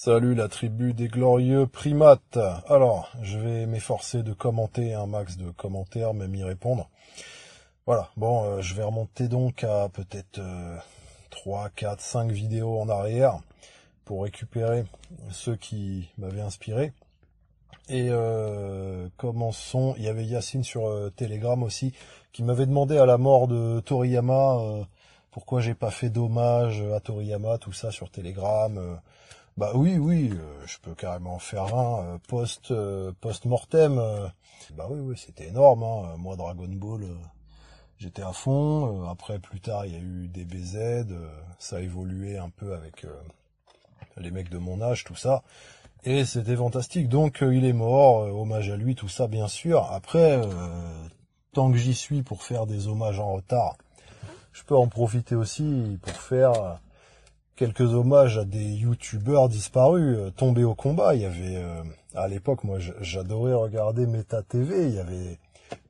Salut la tribu des glorieux primates. Alors, je vais m'efforcer de commenter un max de commentaires, même y répondre. Voilà, bon, euh, je vais remonter donc à peut-être 3, 4, 5 vidéos en arrière pour récupérer ceux qui m'avaient inspiré. Et euh, commençons, il y avait Yacine sur euh, Telegram aussi, qui m'avait demandé à la mort de Toriyama euh, pourquoi j'ai pas fait d'hommage à Toriyama, tout ça sur Telegram. Bah oui, oui, euh, je peux carrément faire un euh, post euh, post mortem. bah oui, oui, c'était énorme. Hein. Moi, Dragon Ball, j'étais à fond. après, plus tard, il y a eu des BZ. ça a évolué un peu avec les mecs de mon âge, tout ça. Et c'était fantastique. Donc, il est mort. hommage à lui, tout ça, bien sûr. Après, tant que j'y suis pour faire des hommages en retard, je peux en profiter aussi pour faire quelques hommages à des youtubeurs disparus, euh, tombés au combat. Il y avait, euh, à l'époque, moi, j'adorais regarder Meta TV. Il y avait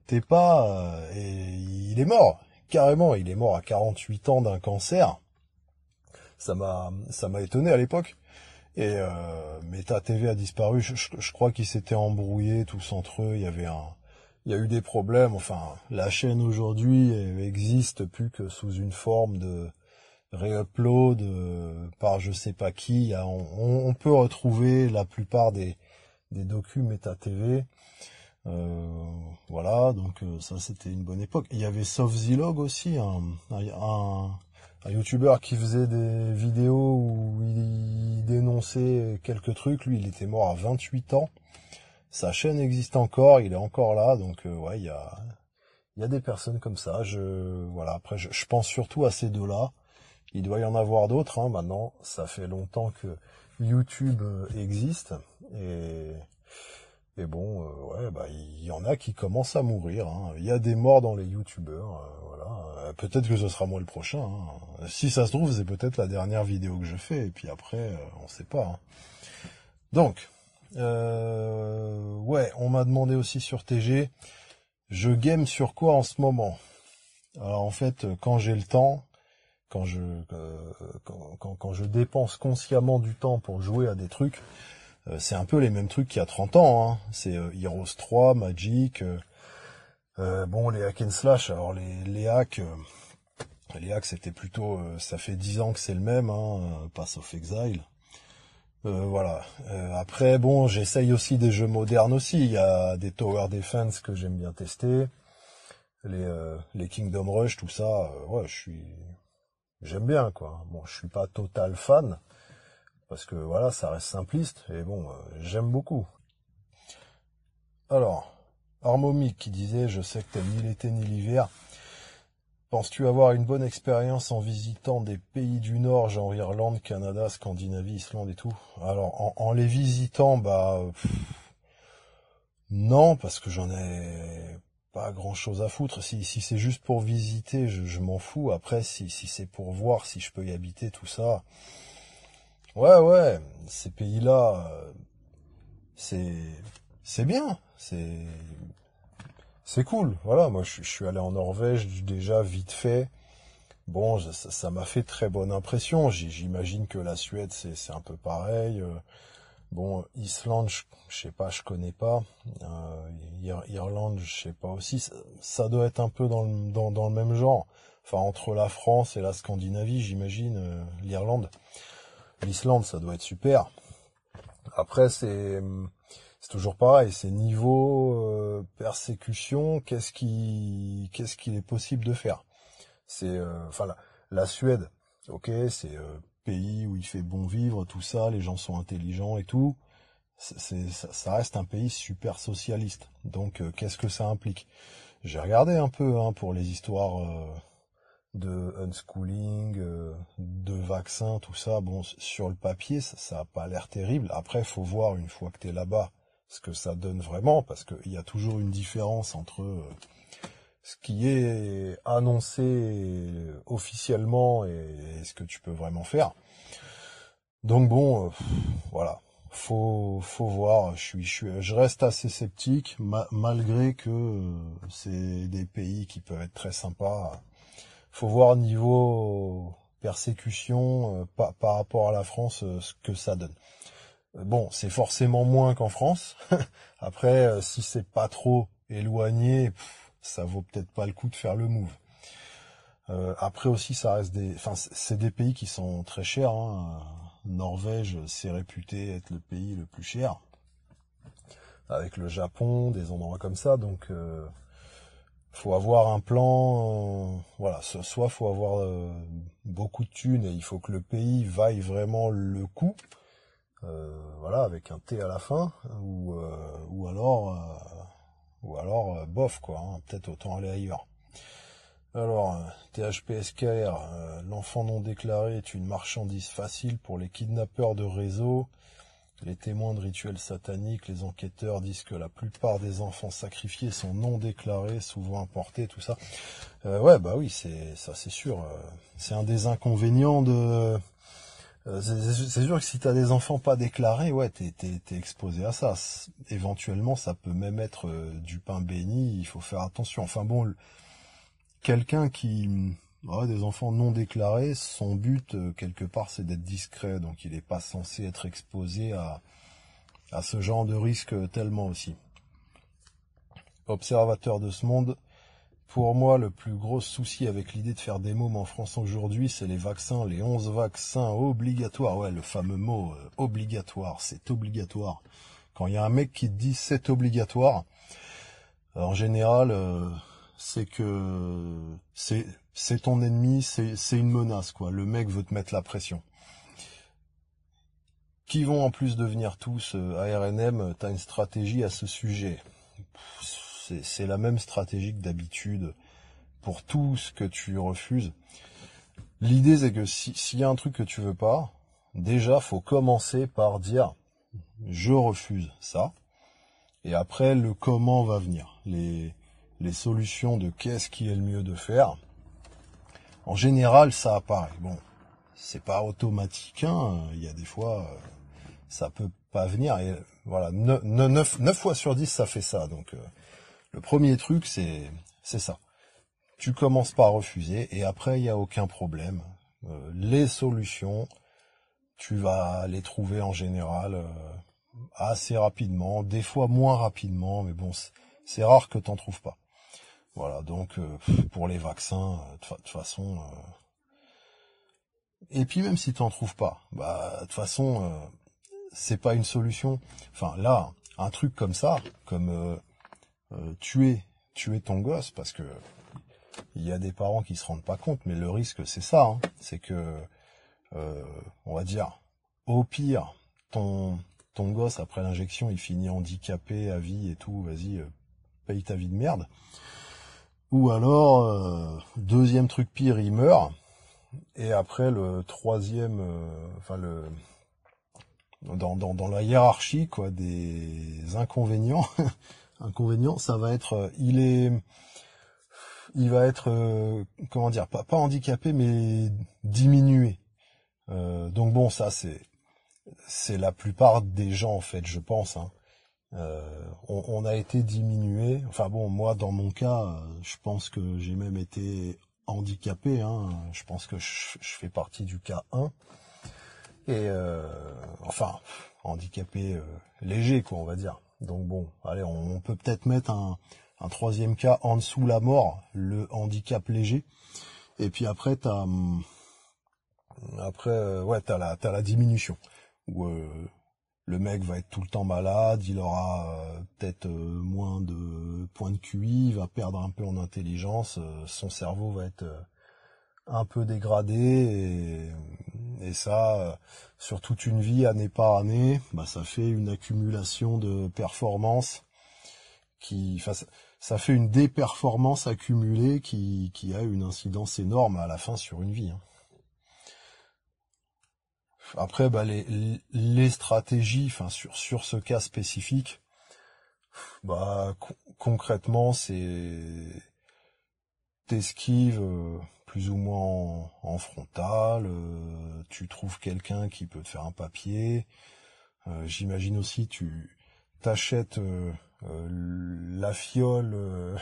Tepa euh, et il est mort. Carrément, il est mort à 48 ans d'un cancer. Ça m'a, ça m'a étonné à l'époque. Et Meta TV a disparu. Je, je crois qu'ils s'étaient embrouillés tous entre eux. Il y avait un, il y a eu des problèmes. Enfin, la chaîne aujourd'hui existe plus que sous une forme de réupload euh, par je sais pas qui. On, peut retrouver la plupart des, des docus Meta TV. Euh, voilà, donc euh, ça c'était une bonne époque. Il y avait SoftZilog aussi, un, un, un YouTuber qui faisait des vidéos où il, dénonçait quelques trucs. Lui, il était mort à 28 ans. Sa chaîne existe encore, il est encore là, donc ouais, il y a, il y a des personnes comme ça. Je voilà. Après, je, je pense surtout à ces deux-là. Il doit y en avoir d'autres. Hein. Maintenant, ça fait longtemps que YouTube euh, existe et bon, euh, ouais, bah il y en a qui commencent à mourir. Hein. Il y a des morts dans les YouTubeurs. Euh, voilà. Peut-être que ce sera moi le prochain. Hein. Si ça se trouve, c'est peut-être la dernière vidéo que je fais. Et puis après, on sait pas. Hein. Donc, ouais, on m'a demandé aussi sur TG. Je game sur quoi en ce moment? Alors en fait, quand j'ai le temps, quand je euh, quand, quand, je dépense consciemment du temps pour jouer à des trucs, euh, c'est un peu les mêmes trucs qu'il y a 30 ans. Hein. C'est euh, Heroes 3, Magic, bon les hack and slash. Alors les, les hacks, les hacks c'était plutôt, ça fait 10 ans que c'est le même, hein, Pass of Exile. voilà. après, bon, j'essaye aussi des jeux modernes aussi. Il y a des Tower Defense que j'aime bien tester, les, les Kingdom Rush, tout ça. ouais, je suis, j'aime bien quoi. Bon, je suis pas total fan parce que voilà, ça reste simpliste et bon, euh, j'aime beaucoup. Alors, Armomic qui disait je sais que t'aimes ni l'été ni l'hiver. Penses-tu avoir une bonne expérience en visitant des pays du Nord, genre Irlande, Canada, Scandinavie, Islande et tout? Alors, en, les visitant, bah... non, parce que j'en ai pas grand chose à foutre. Si, si c'est juste pour visiter, je, m'en fous. Après, si, si c'est pour voir si je peux y habiter, tout ça. Ouais, ouais, ces pays-là, c'est, c'est bien. C'est, c'est cool. Voilà, moi, je, suis allé en Norvège déjà vite fait. Bon, ça m'a fait très bonne impression. J'imagine que la Suède, c'est un peu pareil. Bon, Islande, je, sais pas, je connais pas. Euh, Irlande, je sais pas aussi. Ça, doit être un peu dans le, dans, dans, le même genre. Enfin, entre la France et la Scandinavie, j'imagine, euh, l'Irlande. L'Islande, ça doit être super. Après, c'est c'est toujours pareil. C'est niveau euh, persécution. Qu'est-ce qui qu'est-ce qu'il est possible de faire? C'est euh, enfin la, la, Suède. Ok, c'est pays où il fait bon vivre, tout ça, les gens sont intelligents et tout. Ça reste un pays super socialiste. Donc, euh, qu'est-ce que ça implique? J'ai regardé un peu hein, pour les histoires euh, de unschooling, euh, de vaccins, tout ça. Bon, sur le papier, ça, ça a pas l'air terrible. Après, faut voir une fois que tu es là-bas ce que ça donne vraiment, parce qu'il y a toujours une différence entre ce qui est annoncé officiellement et, ce que tu peux vraiment faire. Donc bon, euh, voilà, faut faut voir. Je suis, je, je reste assez sceptique malgré que euh, c'est des pays qui peuvent être très sympas. Faut voir niveau persécution euh, par, rapport à la France ce que ça donne. Bon, c'est forcément moins qu'en France. Après, si c'est pas trop éloigné, ça vaut peut-être pas le coup de faire le move. après aussi, ça reste des, enfin, c'est des pays qui sont très chers. Hein. Norvège, c'est réputé être le pays le plus cher, avec le Japon, des endroits comme ça. Donc, faut avoir un plan, euh, voilà, soit faut avoir euh, beaucoup de thunes et il faut que le pays vaille vraiment le coup, euh, voilà, avec un T à la fin, ou, ou alors, ou alors bof quoi, hein, peut-être autant aller ailleurs. Alors, THPSKR, l'enfant non déclaré est une marchandise facile pour les kidnappeurs de réseau les témoins de rituels sataniques, les enquêteurs disent que la plupart des enfants sacrifiés sont non déclarés, souvent importés, tout ça. Euh, ouais, bah oui, c'est ça, c'est sûr. Euh, c'est un des inconvénients de. Euh, c'est sûr que si t'as des enfants pas déclarés, ouais, t'es es, exposé à ça. Éventuellement, ça peut même être du pain béni. Il faut faire attention. Enfin bon, quelqu'un qui des enfants non déclarés, son but euh, quelque part c'est d'être discret, donc il n'est pas censé être exposé à, à ce genre de risque tellement aussi. Observateur de ce monde, pour moi le plus gros souci avec l'idée de faire des mômes en France aujourd'hui, c'est les vaccins, les 11 vaccins obligatoires. Ouais, le fameux mot euh, obligatoire, c'est obligatoire. Quand il y a un mec qui dit c'est obligatoire, en général, euh, c'est que c'est c'est ton ennemi, c'est une menace, quoi. Le mec veut te mettre la pression. Qui vont en plus devenir tous euh, ARNM, t'as une stratégie à ce sujet. C'est la même stratégie que d'habitude pour tout ce que tu refuses. L'idée c'est que s'il y a un truc que tu veux pas, déjà faut commencer par dire je refuse ça. Et après le comment va venir. Les, les solutions de qu'est-ce qui est le mieux de faire en général, ça apparaît. Bon, c'est pas automatique. Hein. Il y a des fois, euh, ça peut pas venir. Et voilà, 9, fois sur 10, ça fait ça. Donc, euh, le premier truc, c'est c'est ça. Tu commences par refuser et après, il n'y a aucun problème. Euh, les solutions, tu vas les trouver en général assez rapidement, des fois moins rapidement, mais bon, c'est rare que tu n'en trouves pas. Voilà, donc euh, pour les vaccins, euh, de toute façon. Euh, et puis même si tu n'en trouves pas, bah de toute façon, c'est pas une solution. Enfin là, un truc comme ça, comme tuer, tuer ton gosse, parce que il y a des parents qui se rendent pas compte, mais le risque c'est ça, hein. c'est que, on va dire, au pire, ton ton gosse après l'injection, il finit handicapé à vie et tout, vas-y, paye ta vie de merde. Ou alors, euh, deuxième truc pire, il meurt. Et après, le troisième, euh, enfin le dans, dans, dans la hiérarchie quoi des inconvénients, inconvénients, ça va être, euh, il est, il va être, comment dire, pas, pas handicapé, mais diminué. donc bon, ça c'est, c'est la plupart des gens en fait, je pense. Hein. Euh, on, a été diminué. Enfin bon, moi dans mon cas, je pense que j'ai même été handicapé. Hein. Je pense que je, fais partie du cas 1. Et euh, enfin, handicapé euh, léger, quoi, on va dire. Donc bon, allez, on, peut peut-être mettre un, un, troisième cas en dessous la mort, le handicap léger. Et puis après, t'as après, ouais, t'as la la diminution où le mec va être tout le temps malade, il aura euh, peut-être euh, moins de points de QI, il va perdre un peu en intelligence, euh, son cerveau va être un peu dégradé et, ça, sur toute une vie, année par année, bah, ça fait une accumulation de performances qui, ça fait une déperformance accumulée qui, qui a une incidence énorme à la fin sur une vie. Hein. Après, bah, les, les stratégies, enfin sur sur ce cas spécifique, bah concrètement, c'est t'esquives euh, plus ou moins en, frontal, euh, tu trouves quelqu'un qui peut te faire un papier. Euh, j'imagine aussi tu t'achètes la fiole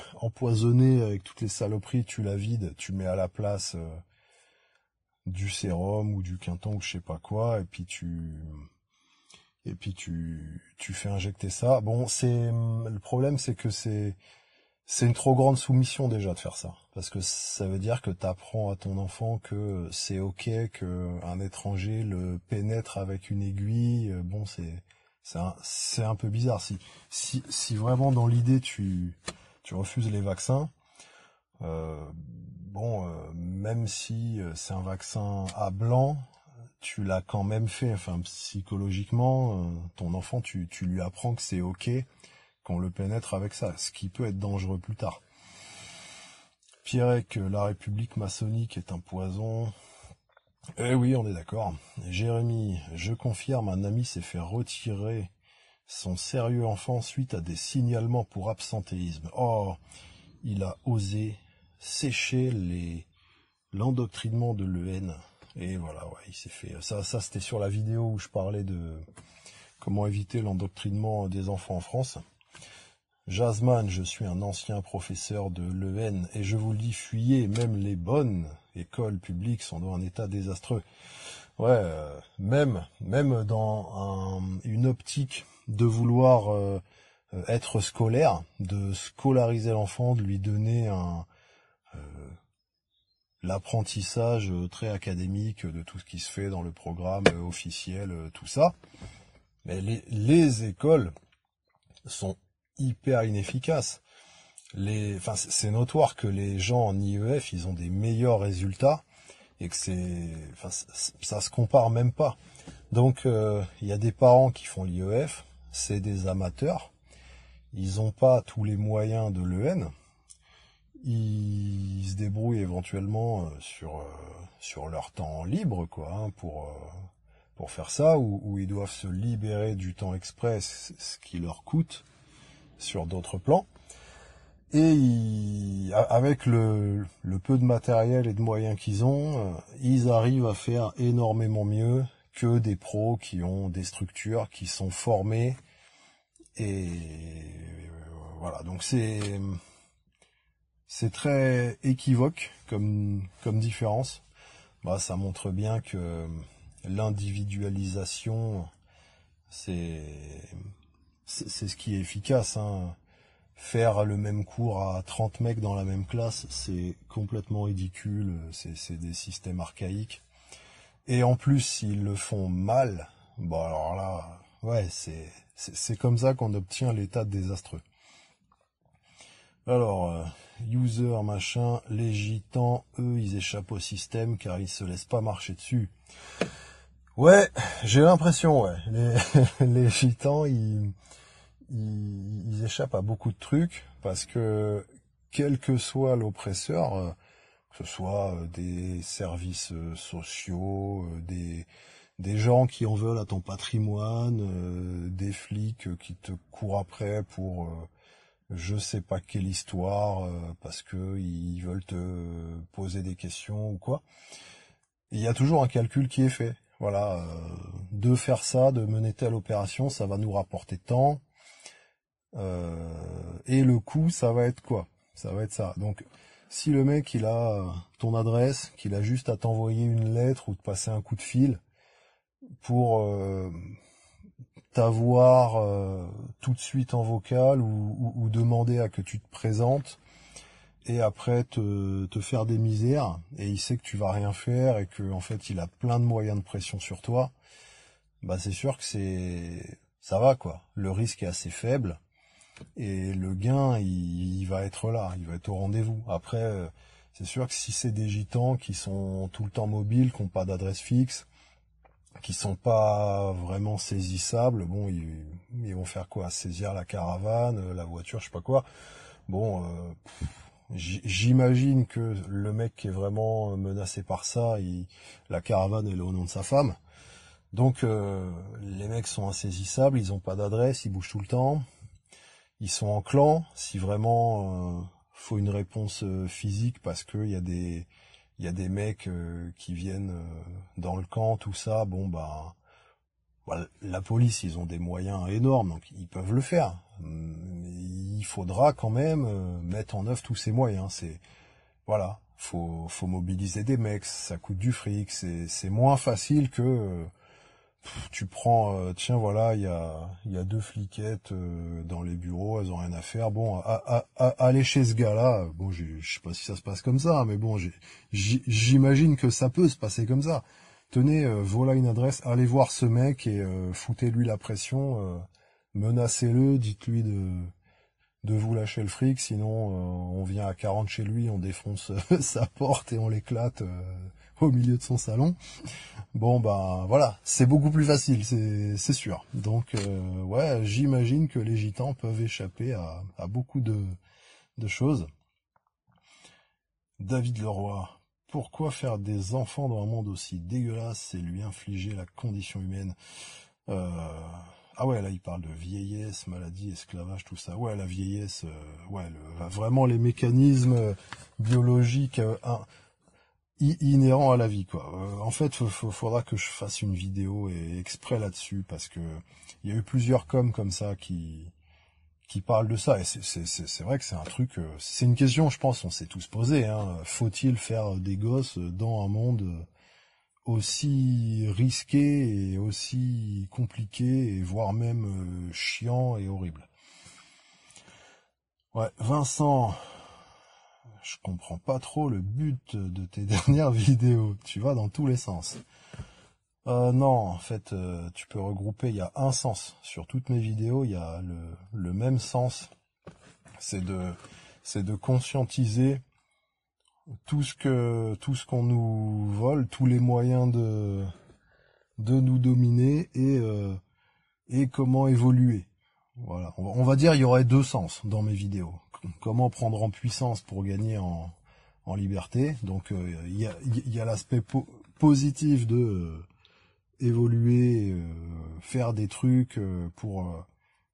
empoisonnée avec toutes les saloperies, tu la vides, tu mets à la place du sérum ou du quinton ou je sais pas quoi, et puis tu et puis tu, tu fais injecter ça. Bon, c'est le problème, c'est que c'est c'est une trop grande soumission déjà de faire ça, parce que ça veut dire que tu apprends à ton enfant que c'est ok que un étranger le pénètre avec une aiguille. Bon, c'est c'est un, c'est un peu bizarre. Si si si vraiment dans l'idée tu tu refuses les vaccins, euh, bon, euh, même si euh, c'est un vaccin à blanc, tu l'as quand même fait. Enfin, psychologiquement, euh, ton enfant, tu, tu lui apprends que c'est ok qu'on le pénètre avec ça, ce qui peut être dangereux plus tard. Pierre, que la République maçonnique est un poison. Eh oui, on est d'accord. Jérémy, je confirme, un ami s'est fait retirer son sérieux enfant suite à des signalements pour absentéisme. Oh, il a osé sécher les l'endoctrinement de l'EN. Et voilà, ouais, il s'est fait. Ça, ça c'était sur la vidéo où je parlais de comment éviter l'endoctrinement des enfants en France. Jasmine, je suis un ancien professeur de l'EN et je vous le dis, fuyez, même les bonnes écoles publiques sont dans un état désastreux. Ouais, euh, même, même dans une optique de vouloir euh, être scolaire, de scolariser l'enfant, de lui donner un, euh, l'apprentissage très académique de tout ce qui se fait dans le programme officiel, tout ça. Mais les, les écoles sont hyper inefficaces. Les, enfin, c'est notoire que les gens en IEF, ils ont des meilleurs résultats et que c'est, enfin, ça se compare même pas. Donc, euh, il y a des parents qui font l'IEF, c'est des amateurs, ils n'ont pas tous les moyens de l'EN, ils se débrouillent éventuellement euh, sur euh, sur leur temps libre quoi hein, pour euh, pour faire ça ou, ils doivent se libérer du temps express ce qui leur coûte sur d'autres plans. Et avec le, le, peu de matériel et de moyens qu'ils ont ils arrivent à faire énormément mieux que des pros qui ont des structures qui sont formés et voilà. Donc c'est c'est très équivoque comme, comme différence. Bah, ça montre bien que l'individualisation, c'est, c'est ce qui est efficace. Hein. Faire le même cours à 30 mecs dans la même classe, c'est complètement ridicule. C'est des systèmes archaïques. Et en plus, s'ils le font mal, bon alors là, ouais, c'est c'est comme ça qu'on obtient l'état désastreux. Alors, euh, user machin, les gitans, eux, ils échappent au système car ils se laissent pas marcher dessus. Ouais, j'ai l'impression, ouais. Les, les gitans, ils, ils, échappent à beaucoup de trucs parce que quel que soit l'oppresseur, euh, que ce soit euh, des services sociaux, des, des gens qui en veulent à ton patrimoine, des flics qui te courent après pour je sais pas quelle histoire euh, parce que ils veulent te poser des questions ou quoi. Il y a toujours un calcul qui est fait. Voilà, euh, de faire ça, de mener telle opération, ça va nous rapporter tant. Euh, et le coût, ça va être quoi? Ça va être ça. Donc, si le mec il a ton adresse, qu'il a juste à t'envoyer une lettre ou te passer un coup de fil pour t'avoir euh, tout de suite en vocal ou, demander à que tu te présentes et après te, faire des misères et il sait que tu vas rien faire et que en fait il a plein de moyens de pression sur toi, bah c'est sûr que c'est ça va quoi. Le risque est assez faible et le gain il, va être là, il va être au rendez-vous. Après euh, c'est sûr que si c'est des gitans qui sont tout le temps mobiles, qui n'ont pas d'adresse fixe, qui sont pas vraiment saisissables. Bon, ils, vont faire quoi? Saisir la caravane, la voiture, je sais pas quoi. Bon, euh, j'imagine que le mec qui est vraiment menacé par ça, la caravane est au nom de sa femme. Donc euh, les mecs sont insaisissables, ils ont pas d'adresse, ils bougent tout le temps. Ils sont en clan. Si vraiment euh, faut une réponse physique parce qu'il y a des il y a des mecs euh, qui viennent euh, dans le camp, tout ça, bon bah, la police, ils ont des moyens énormes, donc ils peuvent le faire. Il faudra quand même euh, mettre en œuvre tous ces moyens. C'est voilà, faut faut mobiliser des mecs, ça coûte du fric, c'est c'est moins facile que tu prends, euh, tiens voilà, il y a, y a deux fliquettes euh, dans les bureaux, elles ont rien à faire. Bon, à, aller chez ce gars-là, bon, je sais pas si ça se passe comme ça, mais bon, j'imagine que ça peut se passer comme ça. Tenez, euh, voilà une adresse, allez voir ce mec et foutez-lui la pression, menacez-le, dites-lui de de vous lâcher le fric, sinon on vient à 40 chez lui, on défonce sa porte et on l'éclate au milieu de son salon. Bon ben voilà, c'est beaucoup plus facile, c'est sûr. Donc euh, ouais, j'imagine que les gitans peuvent échapper à, beaucoup de, choses. David Leroy, pourquoi faire des enfants dans un monde aussi dégueulasse et lui infliger la condition humaine? Euh, Ah ouais, là il parle de vieillesse, maladie, esclavage, tout ça. Ouais, la vieillesse, euh, ouais, vraiment les mécanismes biologiques inhérent à la vie quoi. Euh, en fait, faudra que je fasse une vidéo exprès là-dessus parce que il y a eu plusieurs coms comme ça qui qui parlent de ça et c'est vrai que c'est un truc euh, c'est une question je pense on s'est tous posé hein. faut-il faire des gosses dans un monde aussi risqué et aussi compliqué et voire même euh, chiant et horrible? Ouais, Vincent, je comprends pas trop le but de tes dernières vidéos. Tu vas dans tous les sens. Euh, non, en fait, euh, tu peux regrouper, il y a un sens. Sur toutes mes vidéos, il y a le, même sens. C'est de, c'est de conscientiser tout ce que, tout ce qu'on nous vole, tous les moyens de, de nous dominer et, euh, et comment évoluer. Voilà. On va dire, il y aurait deux sens dans mes vidéos comment prendre en puissance pour gagner en, liberté. Donc euh, il y a, l'aspect positif de euh, évoluer, euh, faire des trucs pour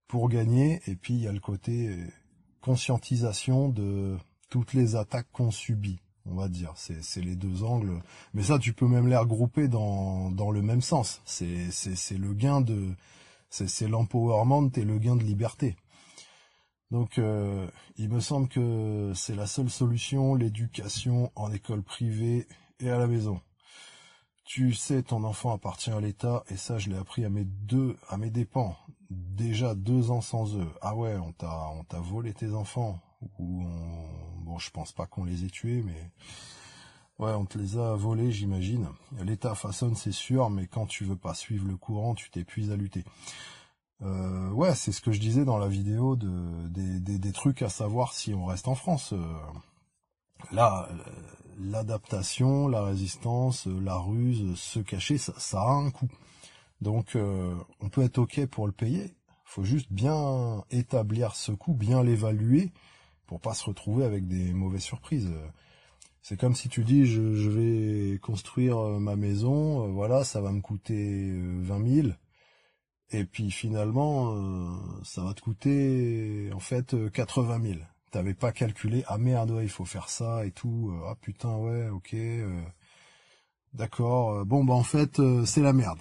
pour gagner, et puis il y a le côté conscientisation de toutes les attaques qu'on subit. On va dire, c'est les deux angles. Mais ça, tu peux même les regrouper dans, dans le même sens. C'est le gain de, c'est l'empowerment et le gain de liberté. Donc, euh, il me semble que c'est la seule solution, l'éducation en école privée et à la maison. Tu sais, ton enfant appartient à l'État, et ça, je l'ai appris à mes deux, à mes dépens. Déjà deux ans sans eux. Ah ouais, on t'a, on t'a volé tes enfants. Ou bon, je pense pas qu'on les ait tués, mais ouais, on te les a volés, j'imagine. L'État façonne, c'est sûr, mais quand tu veux pas suivre le courant, tu t'épuises à lutter. Euh, ouais, c'est ce que je disais dans la vidéo de, des, trucs à savoir si on reste en France. Euh, là, l'adaptation, la résistance, la ruse, se cacher, ça, ça a un coût. Donc, euh, on peut être ok pour le payer. Faut juste bien établir ce coût, bien l'évaluer pour pas se retrouver avec des mauvaises surprises. C'est comme si tu dis je, vais construire ma maison, voilà, ça va me coûter 20 000 et puis finalement, euh, ça va te coûter en fait 80 000. T'avais pas calculé, ah merde, ouais, il faut faire ça et tout. Euh, ah putain, ouais, ok. Euh, d'accord. Bon, bah en fait, c'est la merde.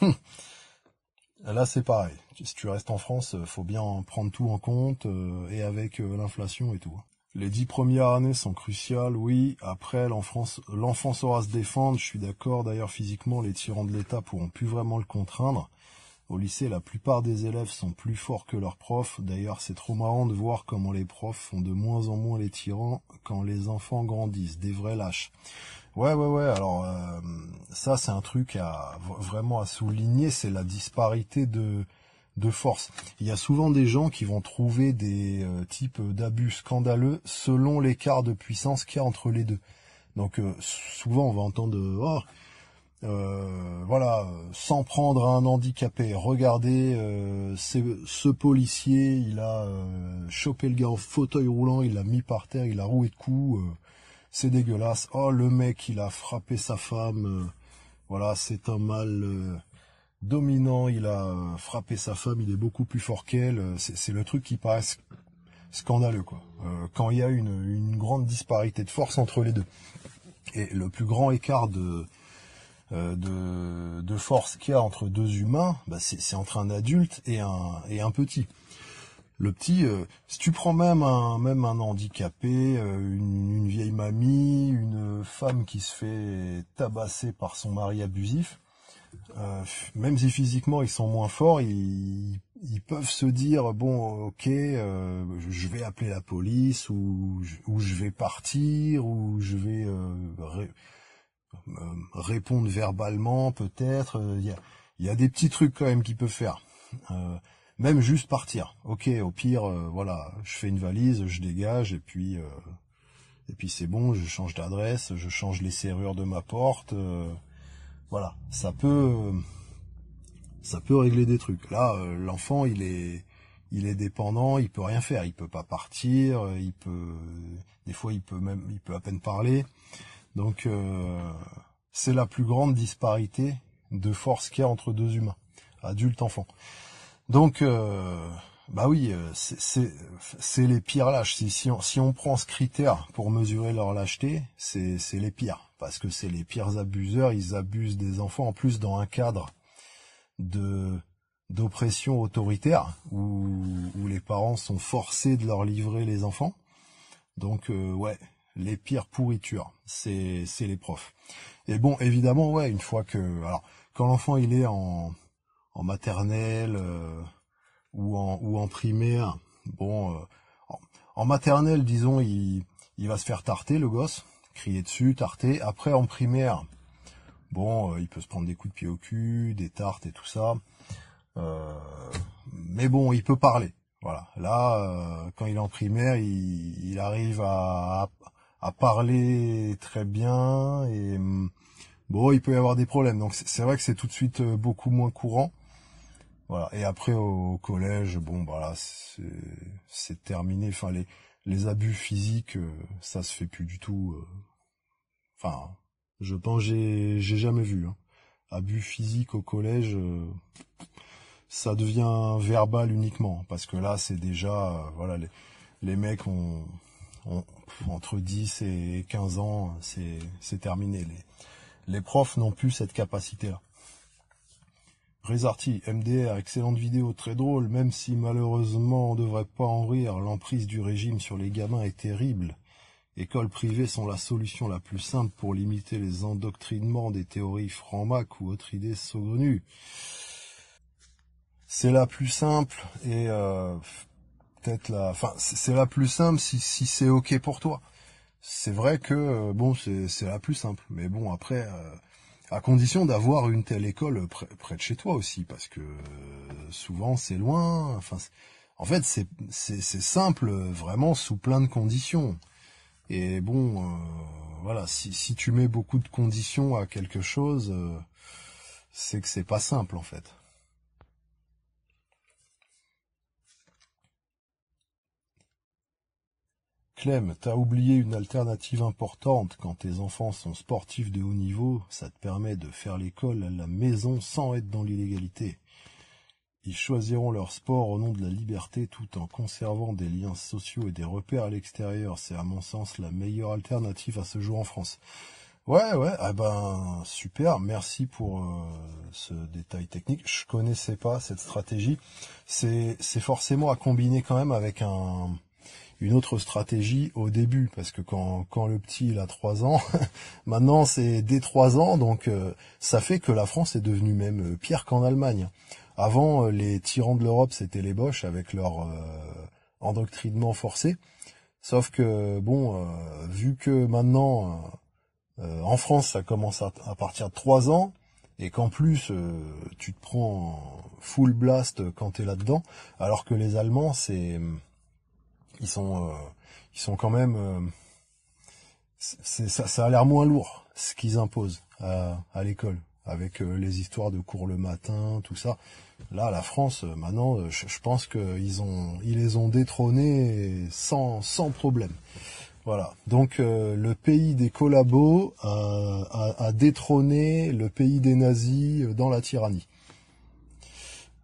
Là, c'est pareil. Si tu restes en France, faut bien prendre tout en compte et avec l'inflation et tout. Les dix premières années sont cruciales, oui. Après, l'enfant saura se défendre. Je suis d'accord. D'ailleurs, physiquement, les tyrans de l'État pourront plus vraiment le contraindre. Au lycée, la plupart des élèves sont plus forts que leurs profs. D'ailleurs, c'est trop marrant de voir comment les profs font de moins en moins les tyrans quand les enfants grandissent. Des vrais lâches. Ouais, ouais, ouais. Alors, euh, ça, c'est un truc à vraiment à souligner. C'est la disparité de de force. Il y a souvent des gens qui vont trouver des euh, types d'abus scandaleux selon l'écart de puissance qu'il y a entre les deux. Donc euh, souvent on va entendre oh euh, voilà, sans prendre un handicapé. Regardez, euh, ce policier, il a euh, chopé le gars au fauteuil roulant, il l'a mis par terre, il a roué de coups. c'est dégueulasse. Oh, le mec, il a frappé sa femme. voilà, c'est un mal dominant. Il a frappé sa femme. Il est beaucoup plus fort qu'elle. C'est le truc qui paraît scandaleux, quoi. quand il y a une, une grande disparité de force entre les deux. Et le plus grand écart de euh, de, de, force qu'il y a entre deux humains, bah c'est entre un adulte et un, et un petit. Le petit, euh, si tu prends même un, même un handicapé, euh, une, vieille mamie, une femme qui se fait tabasser par son mari abusif, euh, même si physiquement ils sont moins forts, ils, ils peuvent se dire bon ok euh, je vais appeler la police ou, ou je vais partir ou je vais euh, répondre verbalement peut-être il y a, y a des petits trucs quand même qu'ils peuvent faire même juste partir ok au pire voilà je fais une valise je dégage et puis et puis c'est bon je change d'adresse je change les serrures de ma porte voilà, ça peut, ça peut régler des trucs. Là, euh, l'enfant, il est, il est dépendant, il peut rien faire, il peut pas partir, il peut, des fois, il peut même, il peut à peine parler. Donc, euh, c'est la plus grande disparité de force qu'il y a entre deux humains, adulte-enfant. Donc, euh, bah oui, c'est les pires lâches. Si, si, on, si on prend ce critère pour mesurer leur lâcheté, c'est les pires parce que c'est les pires abuseurs, ils abusent des enfants en plus dans un cadre de d'oppression autoritaire où, où, les parents sont forcés de leur livrer les enfants. Donc euh, ouais, les pires pourritures, c'est c'est les profs. Et bon, évidemment, ouais, une fois que alors quand l'enfant il est en en maternelle euh, ou en ou en primaire, bon, euh, en, maternelle, disons, il il va se faire tarter le gosse crier dessus, tarter. Après, en primaire, bon, euh, il peut se prendre des coups de pied au cul, des tartes et tout ça. Mais bon, il peut parler. Voilà. Là, quand il est en primaire, il, arrive à, parler très bien et bon, il peut y avoir des problèmes. Donc c'est vrai que c'est tout de suite beaucoup moins courant. Voilà. Et après au, collège, bon, voilà, c'est terminé. Enfin, les les abus physiques, euh, ça se fait plus du tout. Euh. Enfin, je pense j'ai j'ai jamais vu. Hein. Abus physiques au collège, euh, ça devient verbal uniquement parce que là c'est déjà voilà les les mecs ont, ont, entre 10 et 15 ans, c'est terminé. Les profs n'ont plus cette capacité là. Rezarty, MDR, excellente vidéo, très drôle, même si malheureusement on devrait pas en rire, l'emprise du régime sur les gamins est terrible. Écoles privées sont la solution la plus simple pour limiter les endoctrinements des théories franc-mac ou autres idées saugrenues. C'est la plus simple et euh, peut-être la, enfin c'est la plus simple si, si c'est ok pour toi. C'est vrai que euh, bon c'est la plus simple, mais bon après euh, à condition d'avoir une telle école près, de chez toi aussi, parce que euh, souvent c'est loin. Enfin, en fait, c'est simple, vraiment sous plein de conditions. Et bon, euh, voilà, si, si tu mets beaucoup de conditions à quelque chose, euh, c'est que c'est pas simple en fait. Clem, t'as oublié une alternative importante. Quand tes enfants sont sportifs de haut niveau, ça te permet de faire l'école à la maison sans être dans l'illégalité. Ils choisiront leur sport au nom de la liberté tout en conservant des liens sociaux et des repères à l'extérieur. C'est à mon sens la meilleure alternative à ce jour en France. Ouais, ouais, ah ben super, merci pour euh, ce détail technique. Je connaissais pas cette stratégie. C'est c'est forcément à combiner quand même avec un une autre stratégie au début, parce que quand, quand le petit il a trois ans, maintenant c'est dès trois ans, donc euh, ça fait que la France est devenue même euh, pire qu'en Allemagne. Avant, euh, les tyrans de l'Europe, c'était les Boches avec leur endoctrinement forcé. Sauf que, bon, vu que maintenant, en France, ça commence à, partir de trois ans, et qu'en plus, tu te prends full blast quand t'es là-dedans, alors que les Allemands, c'est ils sont, euh, ils sont quand même, euh, ça, ça a l'air moins lourd ce qu'ils imposent à, à l'école avec euh, les histoires de cours le matin, tout ça. Là, la France, maintenant, je, pense qu'ils ont, ils les ont détrônés sans, sans problème. Voilà. Donc le pays des collabos a, a, a, détrôné le pays des nazis dans la tyrannie.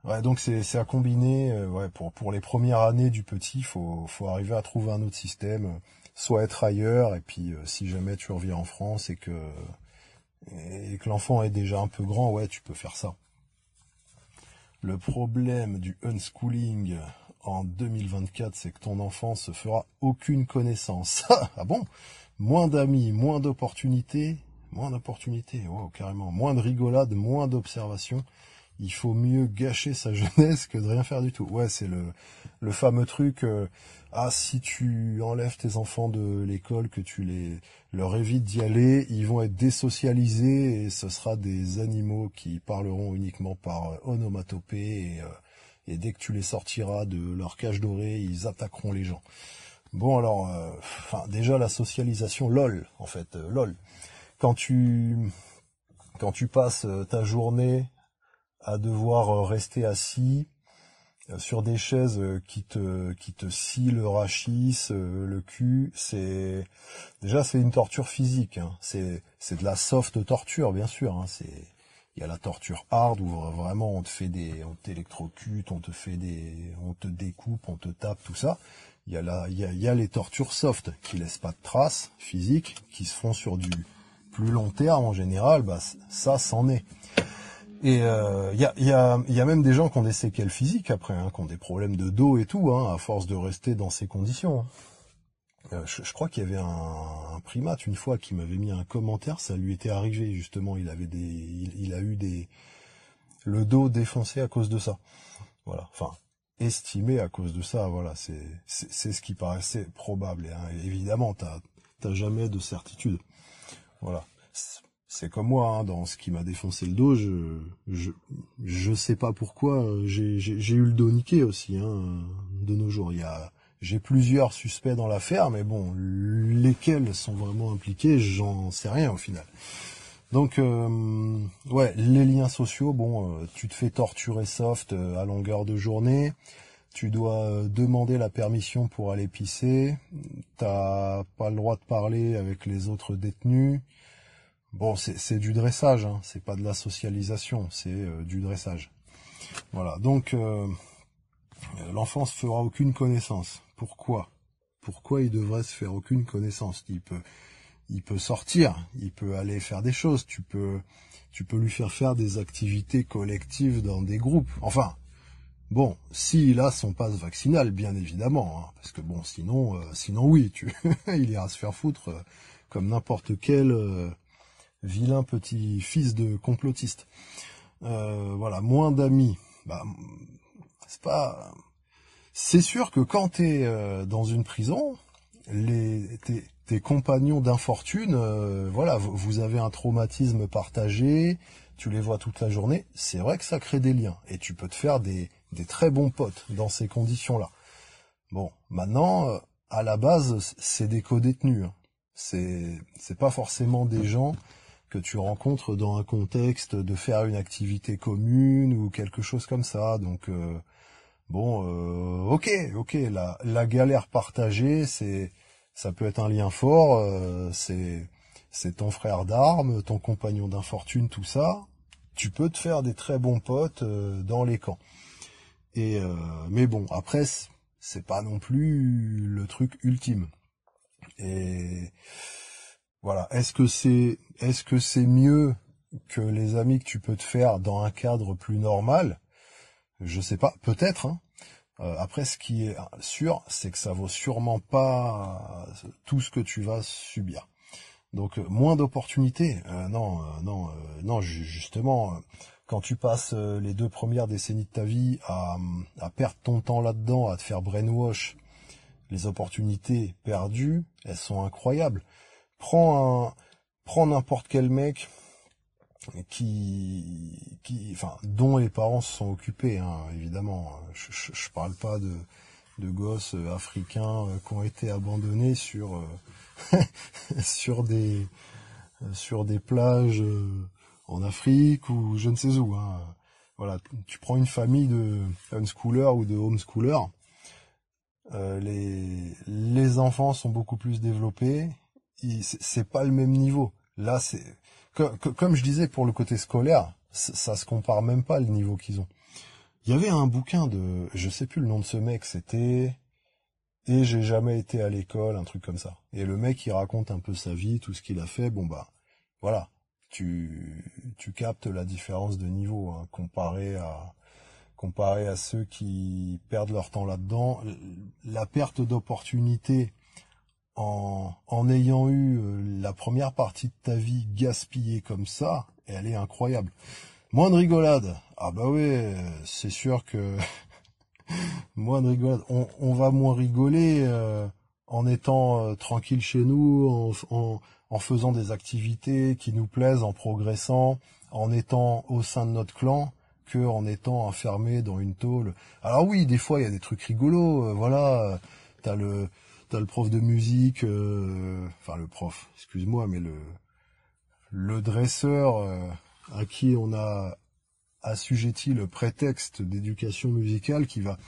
Ouais, donc c'est à combiner. Euh, pour les premières années du petit, faut faut arriver à trouver un autre système, euh, soit être ailleurs, et puis euh, si jamais tu reviens en France et que l'enfant est déjà un peu grand, ouais, tu peux faire ça. Le problème du unschooling en 2024, c'est que ton enfant se fera aucune connaissance. ah bon? Moins d'amis, moins d'opportunités, moins d'opportunités, wow, carrément, moins de rigolade, moins d'observation. Il faut mieux gâcher sa jeunesse que de rien faire du tout. Ouais, c'est le, le fameux truc. Euh, ah, si tu enlèves tes enfants de l'école, que tu les leur évites d'y aller, ils vont être désocialisés et ce sera des animaux qui parleront uniquement par euh, onomatopée et, euh, et dès que tu les sortiras de leur cage dorée, ils attaqueront les gens. Bon alors, enfin déjà la socialisation, lol en fait, lol quand tu quand tu passes euh, ta journée à devoir euh, rester assis euh, sur des chaises qui te qui te scient le rachis, le cul, c'est déjà c'est une torture physique. Hein. C'est c'est de la soft torture bien sûr. Hein. C'est il y a la torture hard où vraiment on te fait des on t'électrocute, on te fait des on te découpe, on te tape tout ça. Il y a la il y a, il y a les tortures soft qui laissent pas de traces physiques, qui se font sur du plus long terme en général, bah, ça c'en est. Et il euh, y, a, y, a, y, a, même des gens qui ont des séquelles physiques après, hein, qui ont des problèmes de dos et tout, hein, à force de rester dans ces conditions. Hein. Euh, je, crois qu'il y avait un, primate une fois qui m'avait mis un commentaire, ça lui était arrivé justement, il avait des, il, a eu des, le dos défoncé à cause de ça. Voilà, enfin estimé à cause de ça. Voilà, c'est c'est ce qui paraissait probable. Hein. évidemment, t'as t'as jamais de certitude. Voilà. C'est comme moi, hein, dans ce qui m'a défoncé le dos, je, je, je sais pas pourquoi, j'ai, eu le dos niqué aussi, hein, de nos jours. Il y a, j'ai plusieurs suspects dans l'affaire, mais bon, lesquels sont vraiment impliqués, j'en sais rien au final. Donc, euh, ouais, les liens sociaux, bon, euh, tu te fais torturer soft euh, à longueur de journée, tu dois demander la permission pour aller pisser, t'as pas le droit de parler avec les autres détenus. Bon, c'est du dressage, hein. c'est pas de la socialisation, c'est euh, du dressage. Voilà, donc euh, l'enfant se fera aucune connaissance. Pourquoi? Pourquoi il devrait se faire aucune connaissance? Il peut, il peut sortir, il peut aller faire des choses, tu peux, tu peux lui faire faire des activités collectives dans des groupes. Enfin, Bon, s'il a son passe vaccinal, bien évidemment, hein, parce que bon, sinon, euh, sinon oui, tu, il ira se faire foutre euh, comme n'importe quel euh, vilain petit fils de complotiste. voilà, moins d'amis. Bah, c'est pas. C'est sûr que quand t'es dans une prison, tes, tes compagnons d'infortune, voilà, vous avez un traumatisme partagé, tu les vois toute la journée. C'est vrai que ça crée des liens et tu peux te faire des des très bons potes dans ces conditions-là. Bon, maintenant, euh, à la base, c'est des co-détenus. Hein. C'est c'est pas forcément des gens que tu rencontres dans un contexte de faire une activité commune ou quelque chose comme ça. Donc euh, bon, euh, ok, ok, la galère partagée, c'est ça peut être un lien fort. c'est c'est ton frère d'armes, ton compagnon d'infortune, tout ça. Tu peux te faire des très bons potes dans les camps. Et euh, mais bon, après c'est pas non plus le truc ultime. Et voilà, est-ce que c'est est-ce que c'est mieux que les amis que tu peux te faire dans un cadre plus normal? Je sais pas, peut-être. Hein. Euh, après, ce qui est sûr, c'est que ça vaut sûrement pas tout ce que tu vas subir. Donc moins d'opportunités. Euh, non, non, non, justement quand tu passes euh, les deux premières décennies de ta vie à, à perdre ton temps là-dedans, à te faire brainwash, les opportunités perdues, elles sont incroyables. Prends un, prends n'importe quel mec qui, qui, enfin, dont les parents se sont occupés, hein, évidemment. Je, je, parle pas de, de gosses euh, africains euh, qui ont été abandonnés sur, sur des, sur des plages en Afrique ou je ne sais où. Hein. Voilà, tu prends une famille de unschoolers ou de homeschoolers, euh, les, les enfants sont beaucoup plus développés, c'est pas le même niveau. Là, c'est comme je disais pour le côté scolaire, ça se compare même pas le niveau qu'ils ont. Il y avait un bouquin de, je sais plus le nom de ce mec, c'était et j'ai jamais été à l'école, un truc comme ça. Et le mec il raconte un peu sa vie, tout ce qu'il a fait. Bon bah voilà, tu, tu captes la différence de niveau hein, comparé à comparé à ceux qui perdent leur temps là-dedans. La perte d'opportunité en, en ayant eu euh, la première partie de ta vie gaspillée comme ça, elle est incroyable. Moins de rigolade. Ah bah ouais, c'est sûr que moins de rigolade. On, on va moins rigoler euh, en étant euh, tranquille chez nous, en, en, en, faisant des activités qui nous plaisent, en progressant, en étant au sein de notre clan, que en étant enfermé dans une tôle. Alors oui, des fois il y a des trucs rigolos. voilà, t'as le t'as le prof de musique, enfin le prof, excuse-moi, mais le le dresseur à qui on a assujetti le prétexte d'éducation musicale qui va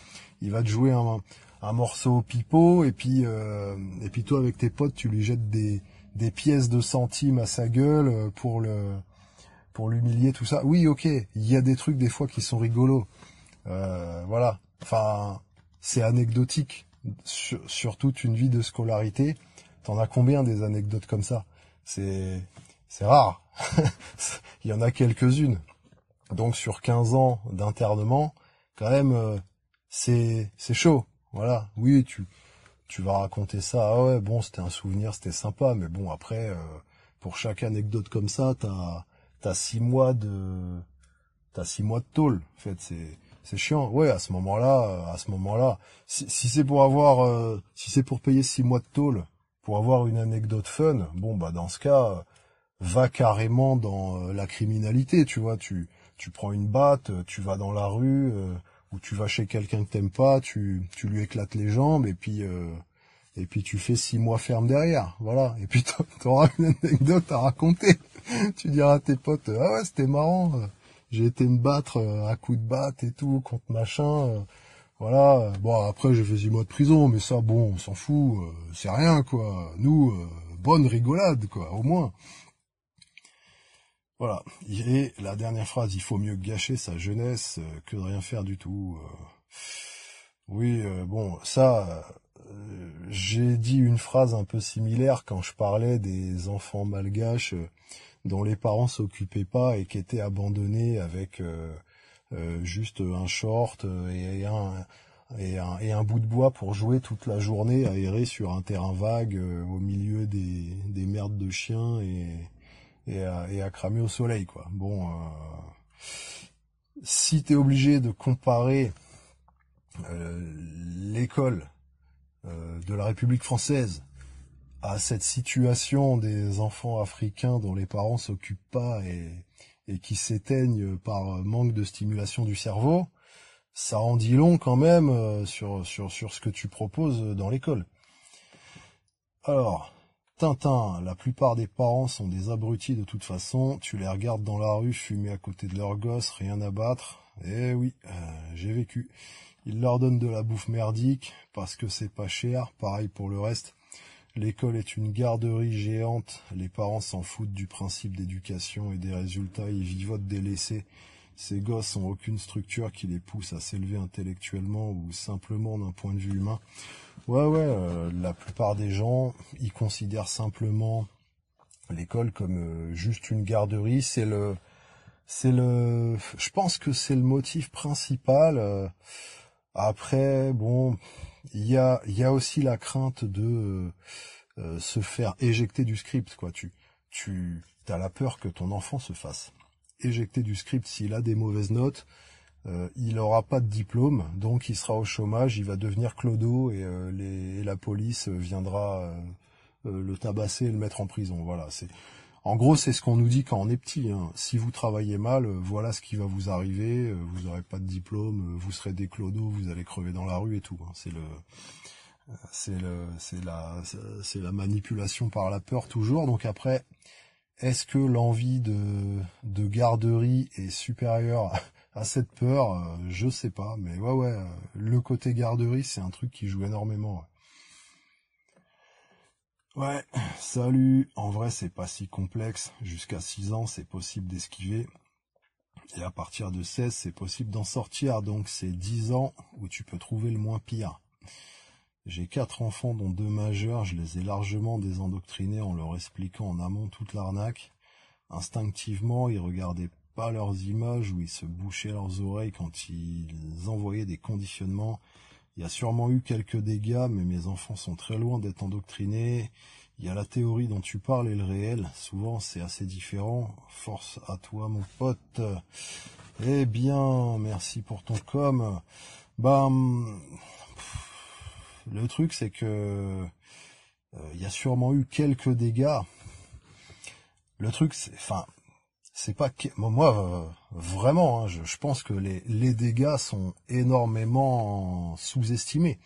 il va te jouer un, un morceau au pipeau et puis euh, et puis toi avec tes potes tu lui jettes des des pièces de centimes à sa gueule pour le pour l'humilier tout ça. Oui ok il y a des trucs des fois qui sont rigolos. Euh, voilà. Enfin c'est anecdotique sur, toute une vie de scolarité t'en as combien des anecdotes comme ça? C'est c'est rare il y en a quelques-unes. Donc sur 15 ans d'internement, quand même, euh, c'est c'est chaud. Voilà. Oui, tu tu vas raconter ça. Ah ouais, bon, c'était un souvenir, c'était sympa, mais bon après, euh, pour chaque anecdote comme ça, t'as t'as six mois de t'as six mois de tôle. En fait, c'est c'est chiant. Ouais, à ce moment-là, à ce moment-là, si, si c'est pour avoir, euh, si c'est pour payer six mois de tôle pour avoir une anecdote fun, bon bah dans ce cas va carrément dans euh, la criminalité, tu vois, tu tu prends une batte, euh, tu vas dans la rue euh, ou tu vas chez quelqu'un que t'aimes pas, tu tu lui éclates les jambes et puis et puis tu fais six mois ferme derrière, voilà. Et puis t'auras une anecdote à raconter. tu diras à tes potes, ah ouais, c'était marrant, j'ai été me battre à coups de batte et tout contre machin. Voilà. Bon après j'ai fait six mois de prison, mais ça bon, on s'en fout, c'est rien quoi. Nous, bonne rigolade quoi, au moins. Voilà. Et la dernière phrase, il faut mieux gâcher sa jeunesse euh, que de rien faire du tout. Euh. Oui, euh, bon, ça, j'ai dit une phrase un peu similaire quand je parlais des enfants malgaches dont les parents s'occupaient pas et qui étaient abandonnés avec juste un short et un, et un, et un bout de bois pour jouer toute la journée aéré sur un terrain vague au milieu des, des merdes de chiens et, à, à cramer au soleil, quoi. Bon, euh, si t'es obligé de comparer euh, l'école euh, de la République française à cette situation des enfants africains dont les parents s'occupent pas et, qui s'éteignent par manque de stimulation du cerveau, ça en dit long quand même sur, sur, sur ce que tu proposes dans l'école. Alors, Tintin, la plupart des parents sont des abrutis de toute façon, tu les regardes dans la rue fumer à côté de leurs gosses, rien à battre. Eh oui, euh, j'ai vécu. Ils leur donnent de la bouffe merdique parce que c'est pas cher, pareil pour le reste. L'école est une garderie géante, les parents s'en foutent du principe d'éducation et des résultats, ils vivotent délaissés. Ces gosses ont aucune structure qui les pousse à s'élever intellectuellement ou simplement d'un point de vue humain. Ouais, ouais, euh, la plupart des gens, ils considèrent simplement l'école comme euh, juste une garderie. C'est le, c'est le, je pense que c'est le motif principal. Euh. après, bon, il y a, il y a aussi la crainte de se faire éjecter du script, quoi. Tu, tu, as la peur que ton enfant se fasse éjecter du script s'il a des mauvaises notes euh, il n'aura pas de diplôme, donc il sera au chômage, il va devenir clodo et, euh, les, la police viendra euh, le tabasser et le mettre en prison. Voilà, c'est en gros c'est ce qu'on nous dit quand on est petit. Hein. Si vous travaillez mal, voilà ce qui va vous arriver. vous n'aurez pas de diplôme, vous serez des clodos, vous allez crever dans la rue et tout. Hein. C'est le c'est le c'est la c'est la manipulation par la peur toujours. Donc après, est-ce que l'envie de de garderie est supérieure à cette peur, euh, je sais pas, mais ouais ouais, euh, le côté garderie, c'est un truc qui joue énormément. Salut. En vrai, c'est pas si complexe. Jusqu'à 6 ans, c'est possible d'esquiver. Et à partir de 16, c'est possible d'en sortir. Donc c'est 10 ans où tu peux trouver le moins pire. J'ai quatre enfants dont deux majeurs, je les ai largement désendoctrinés en leur expliquant en amont toute l'arnaque. Instinctivement, ils regardaient leurs images où ils se bouchaient leurs oreilles quand ils envoyaient des conditionnements. Il y a sûrement eu quelques dégâts, mais mes enfants sont très loin d'être endoctrinés. Il y a la théorie dont tu parles et le réel. Souvent, c'est assez différent. Force à toi, mon pote. Eh bien, merci pour ton com. Bah, le truc, c'est que euh, il y a sûrement eu quelques dégâts. Le truc, c'est, enfin, c'est pas moi euh, vraiment, hein, je, pense que les, les dégâts sont énormément sous-estimés.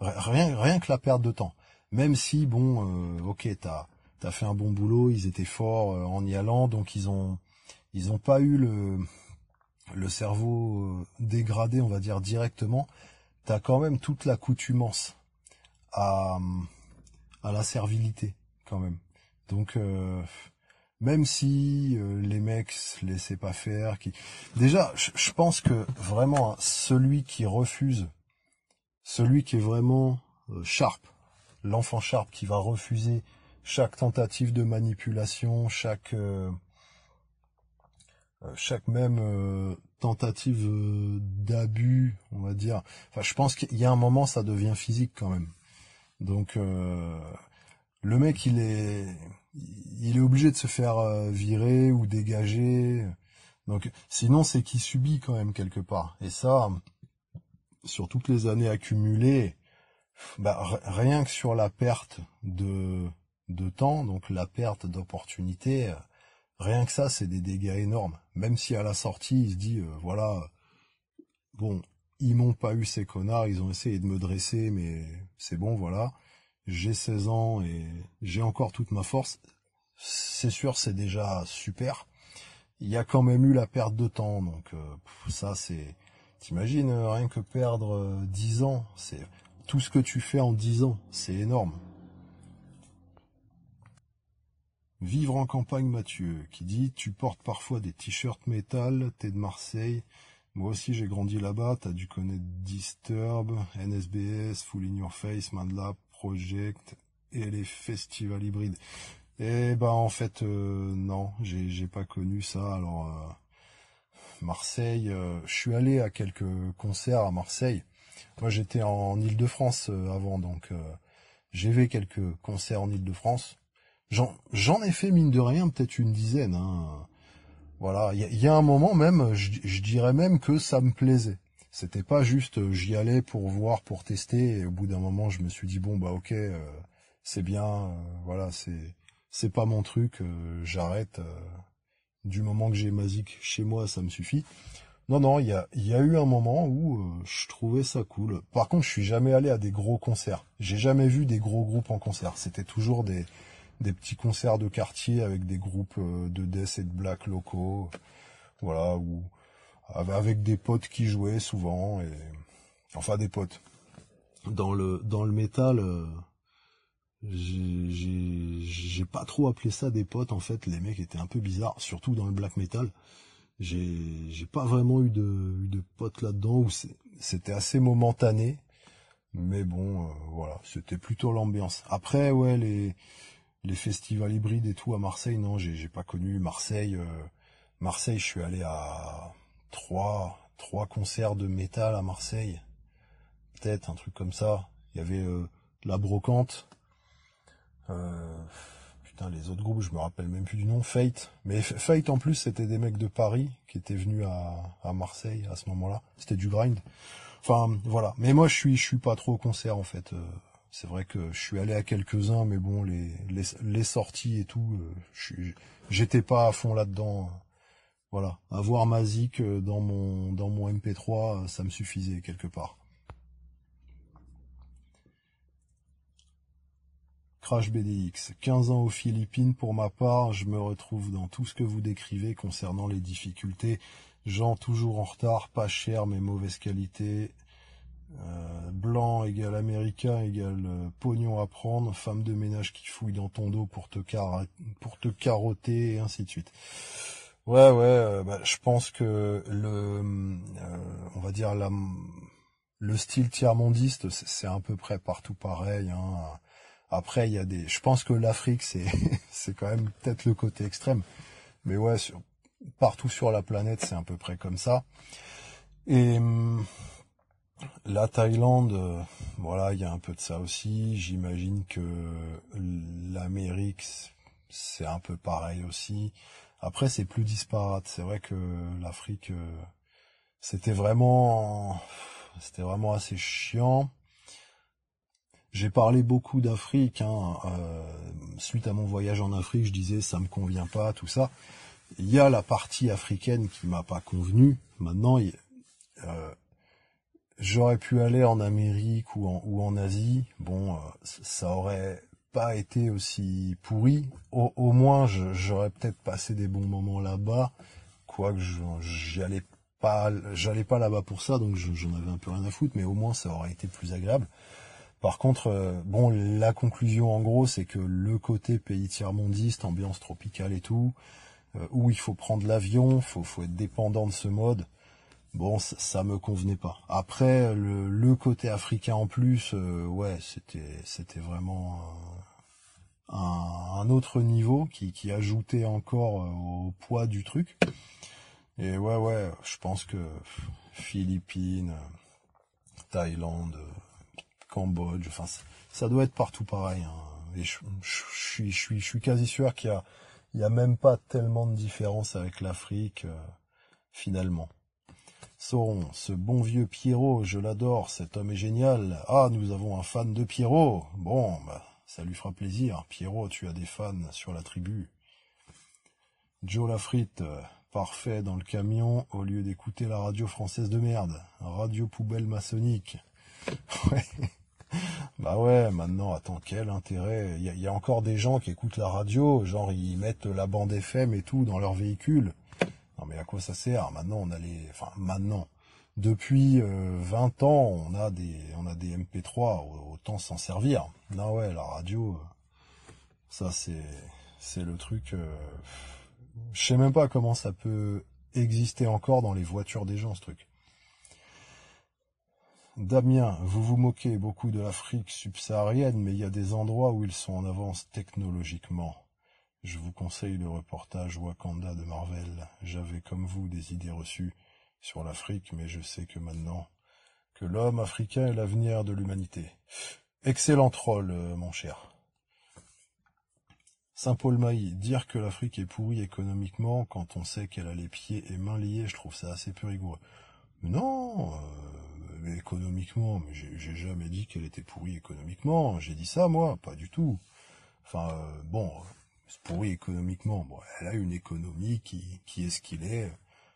Rien, rien que la perte de temps. Même si bon, euh, ok, t'as as fait un bon boulot, ils étaient forts euh, en y allant, donc ils ont ils ont pas eu le le cerveau dégradé, on va dire directement. T'as quand même toute l'accoutumance à à la servilité quand même. Donc même si euh, les mecs se laissaient pas faire, qui déjà, je pense que vraiment hein, celui qui refuse, celui qui est vraiment euh, sharp, l'enfant sharp qui va refuser chaque tentative de manipulation, chaque euh, chaque même tentative d'abus, on va dire. Enfin, je pense qu'il y a un moment, ça devient physique quand même. Donc, le mec, il est, il est obligé de se faire euh, virer ou dégager. Donc, sinon, c'est qu'il subit quand même quelque part. Et ça, sur toutes les années accumulées, bah, rien que sur la perte de, de temps, donc la perte d'opportunité, rien que ça, c'est des dégâts énormes. Même si à la sortie, il se dit, euh, voilà, bon, ils m'ont pas eu ces connards, ils ont essayé de me dresser, mais c'est bon, voilà j'ai 16 ans et j'ai encore toute ma force, c'est sûr, c'est déjà super. Il y a quand même eu la perte de temps, donc euh, ça c'est... T'imagines, euh, rien que perdre 10 euh, ans, c'est tout ce que tu fais en 10 ans, c'est énorme. Vivre en campagne Mathieu, qui dit tu portes parfois des t-shirts métal, t'es de Marseille, moi aussi j'ai grandi là-bas, t'as dû connaître Disturb, NSBS, Full in Your Face, Madlab, Et les festivals hybrides. Eh ben en fait euh, non, j'ai pas connu ça. Alors euh, Marseille, euh, je suis allé à quelques concerts à Marseille. Moi j'étais en Île-de-France avant, donc j'ai vu quelques concerts en Île-de-France. J'en j'en ai fait mine de rien peut-être une dizaine. Hein. Voilà, il y, a un moment même, je dirais même que ça me plaisait. C'était pas juste euh, j'y allais pour voir, pour tester, et au bout d'un moment je me suis dit bon bah ok, euh, c'est bien, euh, voilà, c'est c'est pas mon truc, j'arrête. du moment que j'ai Mazik chez moi, ça me suffit. Non, non, il y a, y a eu un moment où je trouvais ça cool. Par contre, je suis jamais allé à des gros concerts. J'ai jamais vu des gros groupes en concert. C'était toujours des, des petits concerts de quartier avec des groupes de death et de black locaux. Voilà, avec des potes qui jouaient souvent et enfin des potes. Dans le dans le métal euh, j'ai pas trop appelé ça des potes en fait. Les mecs étaient un peu bizarres surtout dans le black metal. J'ai pas vraiment eu de eu de potes là dedans où c'était assez momentané. Mais bon euh, voilà c'était plutôt l'ambiance. Après ouais les les festivals hybrides et tout à Marseille non j'ai pas connu Marseille euh, Marseille je suis allé à trois, trois concerts de métal à Marseille. Peut-être un truc comme ça. Il y avait euh, La Brocante. Euh, putain, les autres groupes, je me rappelle même plus du nom. Fate. Mais Fate, en plus, c'était des mecs de Paris qui étaient venus à, à Marseille à ce moment-là. C'était du grind. Enfin, voilà. Mais moi, je suis, je suis pas trop au concert, en fait. Euh, c'est vrai que je suis allé à quelques-uns, mais bon, les, les, les sorties et tout, j'étais pas à fond là-dedans. Voilà, avoir ma euh, dans mon dans mon MP3, euh, ça me suffisait quelque part. Crash BDX, 15 ans aux Philippines pour ma part, je me retrouve dans tout ce que vous décrivez concernant les difficultés. Gens toujours en retard, pas cher mais mauvaise qualité. Euh, blanc égale américain égale pognon à prendre. Femme de ménage qui fouille dans ton dos pour te, pour te carotter et ainsi de suite. Ouais, ouais, euh, bah, je pense que le, euh, on va dire la, le style tiers-mondiste, c'est à peu près partout pareil. Hein. Après, il y a des, je pense que l'Afrique, c'est, c'est quand même peut-être le côté extrême, mais ouais, sur, partout sur la planète, c'est à peu près comme ça. Et la Thaïlande, euh, voilà, il y a un peu de ça aussi. J'imagine que l'Amérique, c'est un peu pareil aussi. Après, c'est plus disparate. C'est vrai que l'Afrique, euh, c'était vraiment, c'était vraiment assez chiant. J'ai parlé beaucoup d'Afrique, hein, euh, suite à mon voyage en Afrique, je disais ça me convient pas, tout ça. Il y a la partie africaine qui m'a pas convenu. Maintenant, euh, j'aurais pu aller en Amérique ou en, Asie. Bon, euh, ça aurait pas été aussi pourri. Au, moins, j'aurais peut-être passé des bons moments là-bas. Quoique j'y allais pas, j'allais pas là-bas pour ça, donc j'en avais un peu rien à foutre. Mais au moins, ça aurait été plus agréable. Par contre, euh, bon, la conclusion en gros, c'est que le côté pays tiers-mondiste, ambiance tropicale et tout, euh, où il faut prendre l'avion, faut, faut être dépendant de ce mode, bon, ça, me convenait pas. Après, le, côté africain en plus, euh, ouais, c'était vraiment un, autre niveau qui, qui ajoutait encore au poids du truc. Et ouais, ouais, je pense que Philippines, Thaïlande, Cambodge, enfin ça doit être partout pareil. Hein. Et je, suis, je, suis, je suis quasi sûr qu'il y a, il y a même pas tellement de différence avec l'Afrique euh, finalement. Sauron, ce bon vieux Pierrot, je l'adore, cet homme est génial. Ah, nous avons un fan de Pierrot. Bon, bah, ça lui fera plaisir. Pierrot, tu as des fans sur la tribu. Joe Lafrite, euh, parfait dans le camion au lieu d'écouter la radio française de merde. Radio poubelle maçonnique. Ouais. Bah ouais, maintenant, attends, quel intérêt Il y, a encore des gens qui écoutent la radio, genre ils mettent la bande FM et tout dans leur véhicule. Non mais à quoi ça sert? Maintenant, on a les... Enfin, maintenant, depuis 20 euh, ans, on a des, on a des MP3, autant s'en servir. Non ouais, la radio, ça c'est, c'est le truc... Euh, je sais même pas comment ça peut exister encore dans les voitures des gens, ce truc. Damien, vous vous moquez beaucoup de l'Afrique subsaharienne, mais il y a des endroits où ils sont en avance technologiquement. Je vous conseille le reportage Wakanda de Marvel. J'avais comme vous des idées reçues sur l'Afrique, mais je sais que maintenant que l'homme africain est l'avenir de l'humanité. Excellent troll, euh, mon cher. Saint-Paul Maï, dire que l'Afrique est pourrie économiquement quand on sait qu'elle a les pieds et mains liés, je trouve ça assez peu rigoureux. non, euh, économiquement, mais j'ai jamais dit qu'elle était pourrie économiquement. J'ai dit ça, moi, pas du tout. Enfin, euh, bon, c'est pourri économiquement. Bon, elle a une économie qui, qui est ce qu'il est.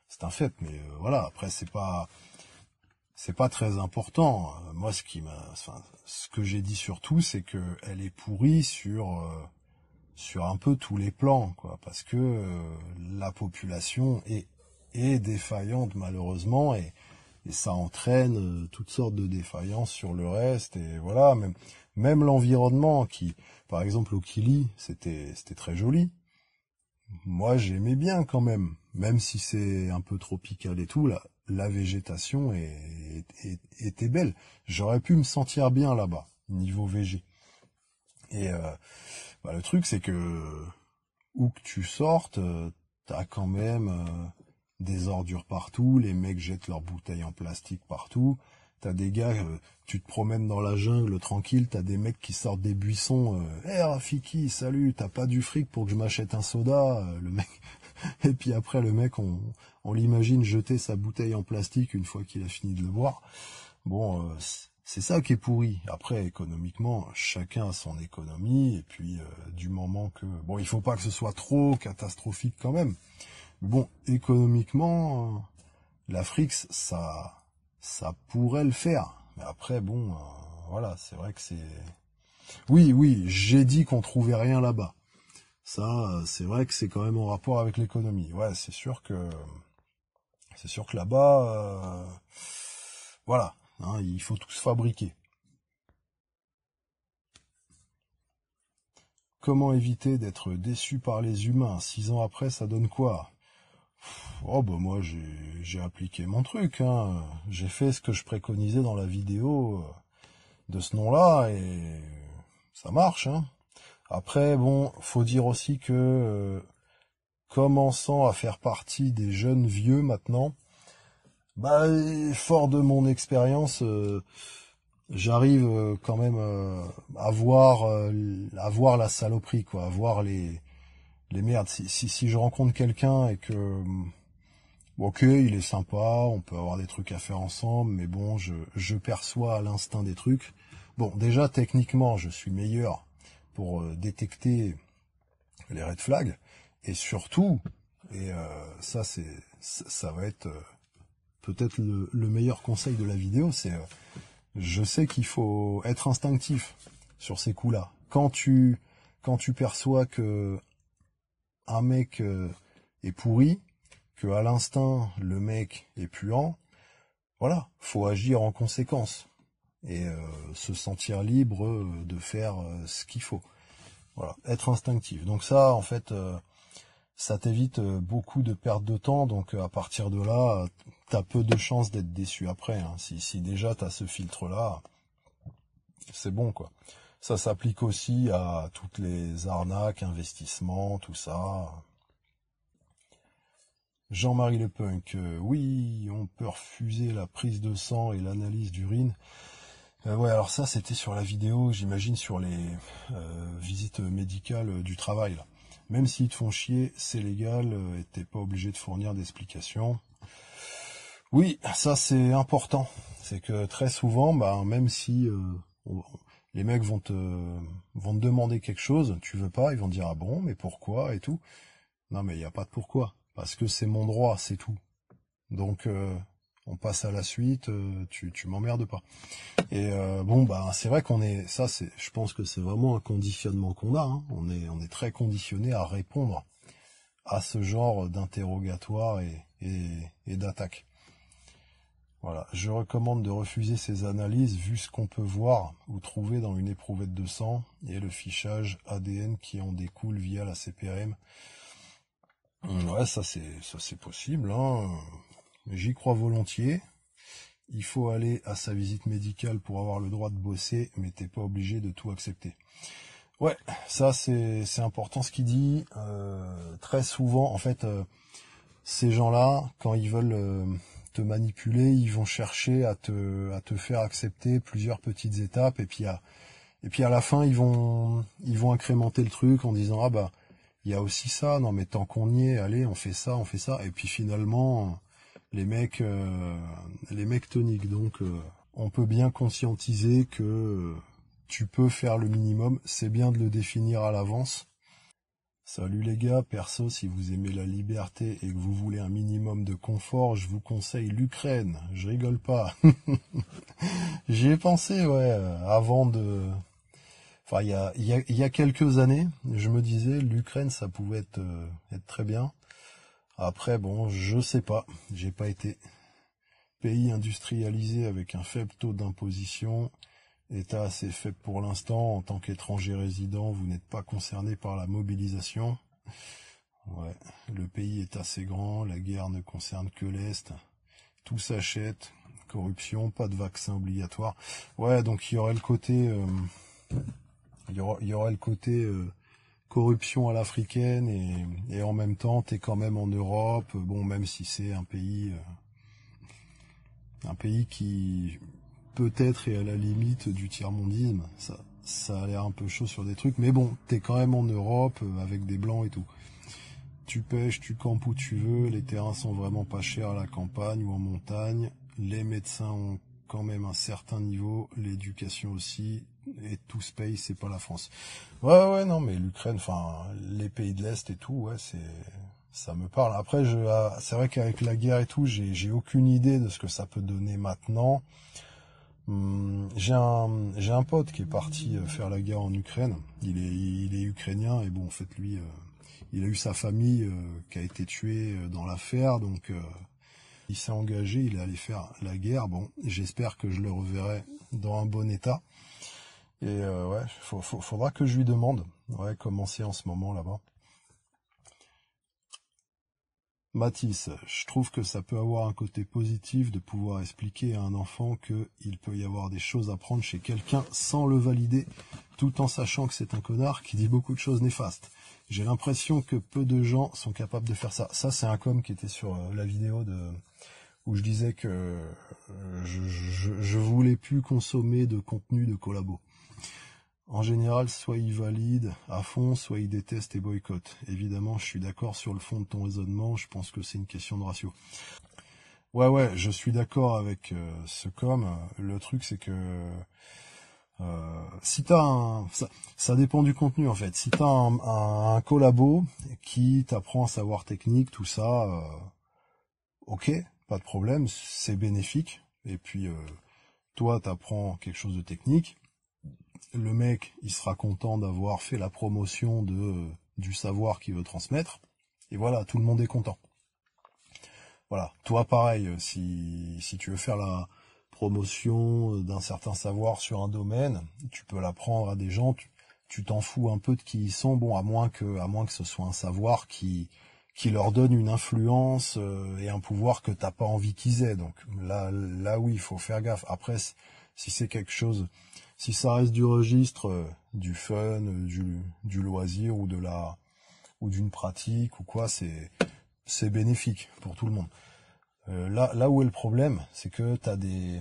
C'est un fait, mais euh, voilà. Après, c'est pas, c'est pas très important. moi, ce qui m'a, enfin, ce que j'ai dit surtout, c'est que elle est pourrie sur, euh, sur un peu tous les plans, quoi, parce que la population est, est défaillante malheureusement et et ça entraîne euh, toutes sortes de défaillances sur le reste et voilà même même l'environnement qui par exemple au Kili c'était c'était très joli moi j'aimais bien quand même même si c'est un peu tropical et tout là la végétation était belle j'aurais pu me sentir bien là-bas niveau végé et euh, bah, le truc c'est que où que tu sortes euh, t'as quand même des ordures partout, les mecs jettent leurs bouteilles en plastique partout. T'as des gars, euh, tu te promènes dans la jungle tranquille, t'as des mecs qui sortent des buissons. Hé euh, Rafiki, salut, t'as pas du fric pour que je m'achète un soda euh, Le mec. Et puis après le mec, on, on l'imagine jeter sa bouteille en plastique une fois qu'il a fini de le boire. Bon, c'est ça qui est pourri. Après, économiquement, chacun a son économie. Et puis du moment que bon, il faut pas que ce soit trop catastrophique quand même. Bon, économiquement, l'Afrique, ça, ça pourrait le faire. Mais après, bon, euh, voilà, c'est vrai que c'est... Oui, oui, j'ai dit qu'on trouvait rien là-bas. Ça, c'est vrai que c'est quand même en rapport avec l'économie. Ouais, c'est sûr que... C'est sûr que là-bas, euh, voilà, hein, il faut tout se fabriquer. Comment éviter d'être déçu par les humains? Six ans après, ça donne quoi? Oh bah moi j'ai appliqué mon truc, hein. j'ai fait ce que je préconisais dans la vidéo euh, de ce nom-là et ça marche. Hein. Après bon, faut dire aussi que euh, commençant à faire partie des jeunes vieux maintenant, Bah, fort de mon expérience, euh, j'arrive euh, quand même à voir, à voir la saloperie, quoi, à voir les, les merdes. Si, si, je rencontre quelqu'un et que, ok, il est sympa, on peut avoir des trucs à faire ensemble, mais bon, je, je perçois à l'instinct des trucs. Bon, déjà, techniquement, je suis meilleur pour détecter les red flags, et surtout, et ça, c'est, ça va être peut-être le, meilleur conseil de la vidéo, c'est euh, je sais qu'il faut être instinctif sur ces coups-là. Quand tu quand tu perçois que un mec euh, est pourri, que à l'instinct le mec est puant, voilà, faut agir en conséquence et euh, se sentir libre de faire ce qu'il faut. Voilà, être instinctif. Donc ça, en fait, ça t'évite euh, beaucoup de perte de temps. Donc euh, à partir de là, t'as peu de chances d'être déçu après. Hein. Si, si déjà t'as ce filtre-là, c'est bon quoi. Ça s'applique aussi à toutes les arnaques, investissements, tout ça. Jean-Marie Le Punk, euh, oui, on peut refuser la prise de sang et l'analyse d'urine. Ouais, alors ça, c'était sur la vidéo, j'imagine, sur les visites médicales du travail. Là. Même s'ils te font chier, c'est légal euh, et t'es pas obligé de fournir d'explications. Oui, ça c'est important. C'est que très souvent, bah, même si euh, les mecs vont te vont te demander quelque chose, tu veux pas, ils vont dire ah bon, mais pourquoi et tout. Non mais il n'y a pas de pourquoi, parce que c'est mon droit, c'est tout. Donc euh, on passe à la suite, euh, tu, m'emmerdes pas. Et euh, bon, bah c'est vrai qu'on est, ça c'est, je pense que c'est vraiment un conditionnement qu'on a. Hein. On est, on est très conditionné à répondre à ce genre d'interrogatoire et, et, et d'attaque. Voilà, je recommande de refuser ces analyses vu ce qu'on peut voir ou trouver dans une éprouvette de sang et le fichage ADN qui en découle via la CPRM. Ouais, ça c'est ça c'est possible. Hein. J'y crois volontiers. Il faut aller à sa visite médicale pour avoir le droit de bosser, mais t'es pas obligé de tout accepter. Ouais, ça c'est important ce qu'il dit. Euh, très souvent, en fait, euh, ces gens-là, quand ils veulent euh, te manipuler, ils vont chercher à te à te faire accepter plusieurs petites étapes, et puis à et puis à la fin, ils vont ils vont incrémenter le truc en disant ah bah il y a aussi ça, non mais tant qu'on y est, allez, on fait ça, on fait ça, et puis finalement les mecs, euh, les mecs toniques. Donc, euh, on peut bien conscientiser que tu peux faire le minimum. C'est bien de le définir à l'avance. Salut les gars, perso, si vous aimez la liberté et que vous voulez un minimum de confort, je vous conseille l'Ukraine. Je rigole pas. J'y ai pensé, ouais, avant de... Enfin, il y a, quelques années, je me disais, l'Ukraine, ça pouvait euh, être très bien. Après, bon, je sais pas. J'ai pas été pays industrialisé avec un faible taux d'imposition. État assez faible pour l'instant. En tant qu'étranger résident, vous n'êtes pas concerné par la mobilisation. Ouais, le pays est assez grand, la guerre ne concerne que l'Est. Tout s'achète, corruption, pas de vaccin obligatoire. Ouais, donc il y aurait le côté... Euh, il, y aura, il le côté... Euh, corruption à l'africaine et, en même temps tu es quand même en Europe. Bon même si c'est un pays euh, un pays qui peut-être est à la limite du tiers-mondisme. Ça ça a l'air un peu chaud sur des trucs mais bon tu es quand même en Europe euh, avec des blancs et tout. Tu pêches tu campes où tu veux les terrains sont vraiment pas chers à la campagne ou en montagne. Les médecins ont quand même un certain niveau l'éducation aussi et tout se paye, c'est pas la France. Ouais, ouais, non, mais l'Ukraine, enfin, les pays de l'Est et tout, ouais, c'est, ça me parle. Après, je, ah, c'est vrai qu'avec la guerre et tout, j'ai, j'ai aucune idée de ce que ça peut donner maintenant. Hum, j'ai un, j'ai un pote qui est parti euh, faire la guerre en Ukraine. Il est, il est ukrainien et bon, en fait, lui, euh, il a eu sa famille euh, qui a été tuée dans l'affaire, donc il s'est engagé, il est allé faire la guerre. Bon, j'espère que je le reverrai dans un bon état. Et euh, ouais, faudra que je lui demande ouais, comment c'est en ce moment là-bas. Mathis, je trouve que ça peut avoir un côté positif de pouvoir expliquer à un enfant qu'il peut y avoir des choses à prendre chez quelqu'un sans le valider, tout en sachant que c'est un connard qui dit beaucoup de choses néfastes. J'ai l'impression que peu de gens sont capables de faire ça. Ça, c'est un com qui était sur euh, la vidéo de où je disais que je, je, voulais plus consommer de contenu de collabo. En général, soit ils valident à fond, soit ils détestent et boycottent. Évidemment, je suis d'accord sur le fond de ton raisonnement, je pense que c'est une question de ratio. Ouais, ouais, je suis d'accord avec euh, ce com. Le truc, c'est que euh, si t'as un, ça, dépend du contenu en fait. Si t'as un, un, collabo qui t'apprend à savoir technique, tout ça, euh, ok, pas de problème, c'est bénéfique. Et puis euh, toi, t'apprends quelque chose de technique. Le mec, il sera content d'avoir fait la promotion de du savoir qu'il veut transmettre. Et voilà, tout le monde est content. Voilà, toi pareil, si si tu veux faire la promotion euh, d'un certain savoir sur un domaine, tu peux l'apprendre à des gens, tu t'en fous un peu de qui ils sont, bon à moins que à moins que ce soit un savoir qui qui leur donne une influence euh, et un pouvoir que t'as pas envie qu'ils aient. Donc là là oui, il faut faire gaffe. Après si c'est quelque chose si ça reste du registre euh, du fun, du, du loisir ou de la ou d'une pratique ou quoi, c'est c'est bénéfique pour tout le monde. Euh, là, là où est le problème, c'est que t'as des,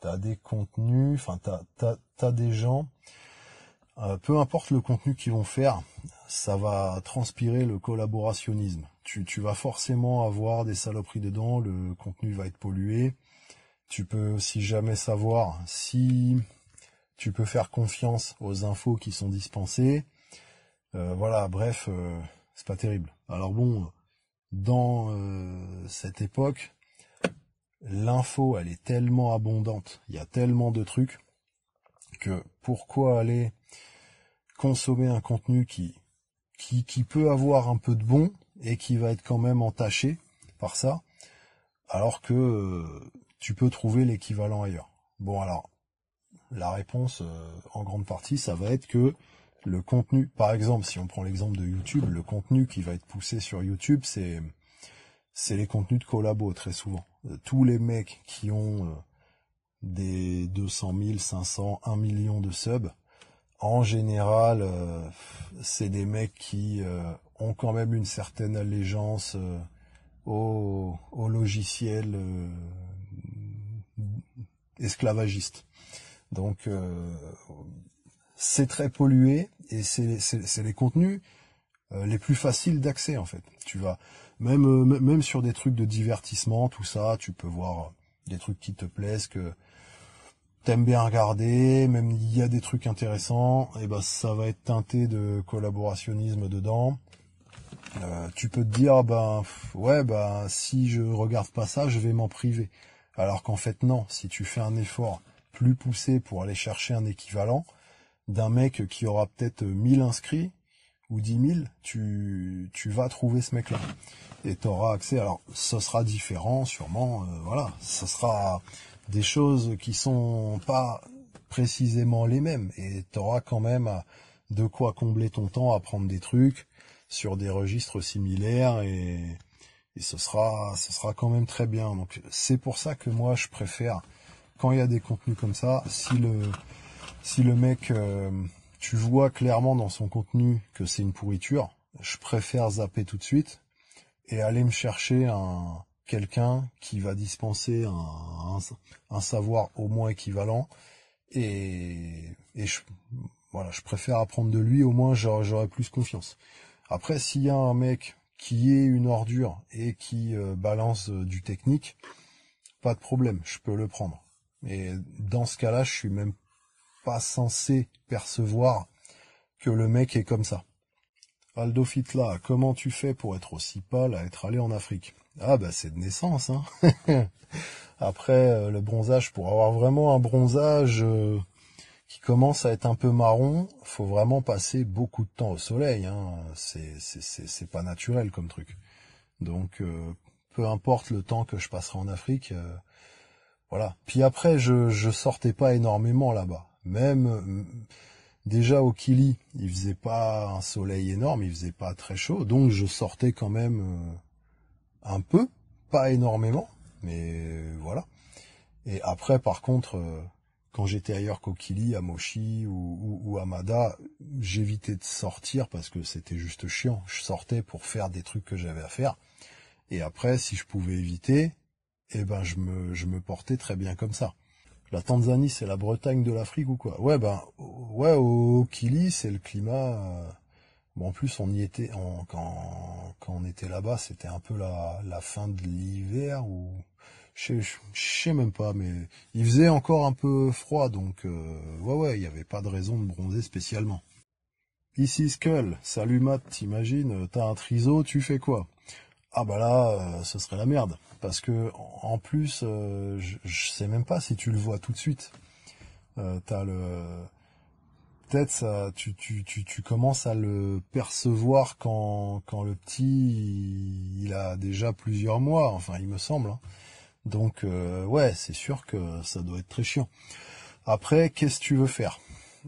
t'as des contenus, enfin t'as, t'as, t'as des gens, euh, peu importe le contenu qu'ils vont faire, ça va transpirer le collaborationnisme. Tu, tu vas forcément avoir des saloperies dedans, le contenu va être pollué. Tu peux aussi jamais savoir si tu peux faire confiance aux infos qui sont dispensées. Euh, voilà, bref, c'est pas terrible. Alors bon, dans euh, cette époque, l'info, elle est tellement abondante, il y a tellement de trucs, que pourquoi aller consommer un contenu qui, qui, qui peut avoir un peu de bon et qui va être quand même entaché par ça, alors que euh, tu peux trouver l'équivalent ailleurs. Bon alors, la réponse, euh, en grande partie, ça va être que le contenu, par exemple, si on prend l'exemple de YouTube, le contenu qui va être poussé sur YouTube, c'est c'est les contenus de collabo très souvent. Euh, tous les mecs qui ont euh, des 200 000, 500, 1 million de subs, en général, c'est des mecs qui ont quand même une certaine allégeance au, au logiciel esclavagiste. Donc c'est très pollué et c'est les contenus euh, les plus faciles d'accès en fait. Tu vas même euh, même sur des trucs de divertissement, tout ça, tu peux voir des trucs qui te plaisent que t'aimes bien regarder, même il y a des trucs intéressants, et ben ça va être teinté de collaborationnisme dedans. Euh, tu peux te dire ben ouais ben si je regarde pas ça, je vais m'en priver. Alors qu'en fait non, si tu fais un effort plus poussé pour aller chercher un équivalent, d'un mec qui aura peut-être 1000 inscrits ou 10 000, tu, tu vas trouver ce mec-là. Et tu auras accès. Alors, ce sera différent, sûrement. Euh, voilà, ce sera des choses qui sont pas précisément les mêmes. Et tu auras quand même de quoi combler ton temps à prendre des trucs sur des registres similaires et, et ce sera, ce sera quand même très bien. Donc, c'est pour ça que moi, je préfère, quand il y a des contenus comme ça, si le, si le mec euh, tu vois clairement dans son contenu que c'est une pourriture, je préfère zapper tout de suite et aller me chercher un quelqu'un qui va dispenser un, un, savoir au moins équivalent et, et je, voilà, je préfère apprendre de lui, au moins j'aurai plus confiance. Après, s'il y a un mec qui est une ordure et qui euh, balance euh, du technique, pas de problème, je peux le prendre. Et dans ce cas-là, je suis même pas censé percevoir que le mec est comme ça. Aldo Fitla, comment tu fais pour être aussi pâle à être allé en Afrique? Ah bah c'est de naissance, hein. Après euh, le bronzage, pour avoir vraiment un bronzage euh, qui commence à être un peu marron, faut vraiment passer beaucoup de temps au soleil. Hein. C'est pas naturel comme truc. Donc euh, peu importe le temps que je passerai en Afrique, voilà. Puis après je je sortais pas énormément là-bas même euh, déjà au Kili, il faisait pas un soleil énorme, il faisait pas très chaud, donc je sortais quand même euh, un peu, pas énormément, mais voilà. Et après, par contre, euh, quand j'étais ailleurs qu'au Kili, à Moshi ou, ou, à Mada, j'évitais de sortir parce que c'était juste chiant. Je sortais pour faire des trucs que j'avais à faire. Et après, si je pouvais éviter, et ben je me, je me portais très bien comme ça. La Tanzanie, c'est la Bretagne de l'Afrique ou quoi? Ouais, ben, ouais, au Kili, c'est le climat. Bon, en plus, on y était, quand, quand on était là-bas, c'était un peu la, la fin de l'hiver ou je, je, sais même pas, mais il faisait encore un peu froid, donc euh, ouais, ouais, il n'y avait pas de raison de bronzer spécialement. Ici Skull, salut Matt, t'imagines, t'as un triso, tu fais quoi? Ah bah là, euh, ce serait la merde, parce que en plus, euh, je, je, sais même pas si tu le vois tout de suite. t'as le peut-être ça, tu, tu, tu, tu, commences à le percevoir quand, quand le petit il, a déjà plusieurs mois, enfin il me semble. Hein. Donc euh, ouais, c'est sûr que ça doit être très chiant. Après, qu'est-ce que tu veux faire?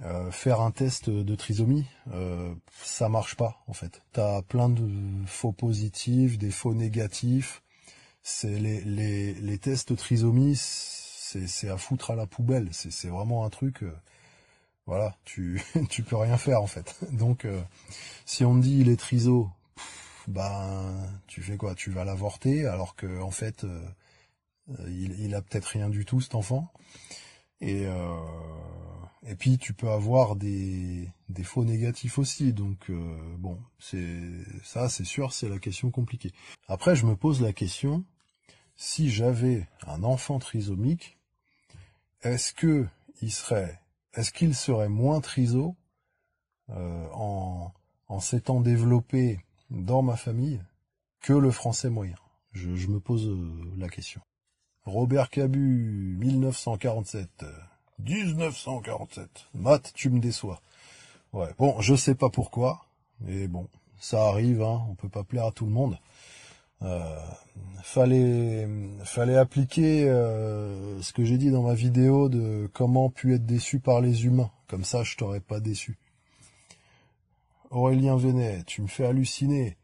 Euh, Faire un test de trisomie, euh, ça marche pas en fait. T'as plein de faux positifs, des faux négatifs. C'est les, les, les tests trisomie, c'est à foutre à la poubelle. C'est vraiment un truc. Euh, voilà, tu tu peux rien faire en fait. Donc euh, si on dit il est triso, ben tu fais quoi? Tu vas l'avorter alors que en fait euh, il, il a peut-être rien du tout cet enfant. Et euh, et puis tu peux avoir des des faux négatifs aussi. Donc bon, c'est ça c'est sûr, c'est la question compliquée. Après je me pose la question si j'avais un enfant trisomique, est-ce que il serait est-ce qu'il serait moins triso euh, en, en s'étant développé dans ma famille que le français moyen? Je, me pose euh, la question. Robert Cabu, 1947. 1947. Matt, tu me déçois. Ouais, bon, je sais pas pourquoi, mais bon, ça arrive, hein, on peut pas plaire à tout le monde. Euh, fallait fallait appliquer euh, ce que j'ai dit dans ma vidéo de comment pu être déçu par les humains. Comme ça, je t'aurais pas déçu. Aurélien Venet, tu me fais halluciner.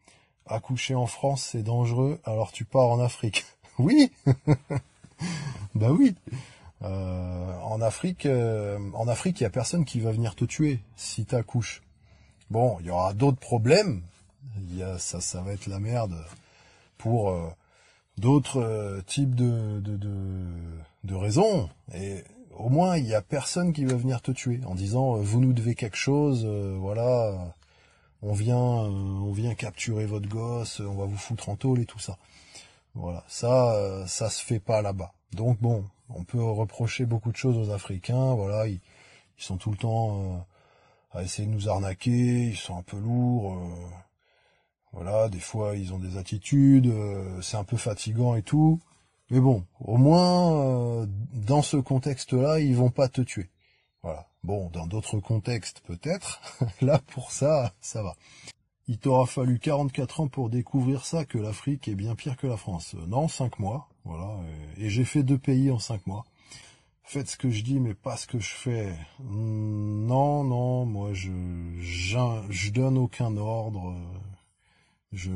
Accoucher en France, c'est dangereux, alors tu pars en Afrique. oui Bah oui euh, En Afrique, en Afrique, il y a personne qui va venir te tuer si t'accouches. Bon, il y aura d'autres problèmes. Y a, ça, ça va être la merde pour euh, d'autres euh, types de, de, de, raisons. Et au moins, il n'y a personne qui va venir te tuer en disant euh, vous nous devez quelque chose, voilà, on vient, on vient capturer votre gosse, on va vous foutre en tôle et tout ça. Voilà, ça, ça se fait pas là-bas. Donc bon, on peut reprocher beaucoup de choses aux Africains. Voilà, ils, ils sont tout le temps à essayer de nous arnaquer, ils sont un peu lourds. Voilà, des fois ils ont des attitudes, euh, c'est un peu fatigant et tout. Mais bon, au moins euh, dans ce contexte-là, ils vont pas te tuer. Voilà. Bon, dans d'autres contextes peut-être. Là pour ça, ça va. Il t'aura fallu 44 ans pour découvrir ça que l'Afrique est bien pire que la France. Non, 5 mois. Voilà. Et j'ai fait deux pays en 5 mois. Faites ce que je dis, mais pas ce que je fais. Non, non, moi je, je, je donne aucun ordre je,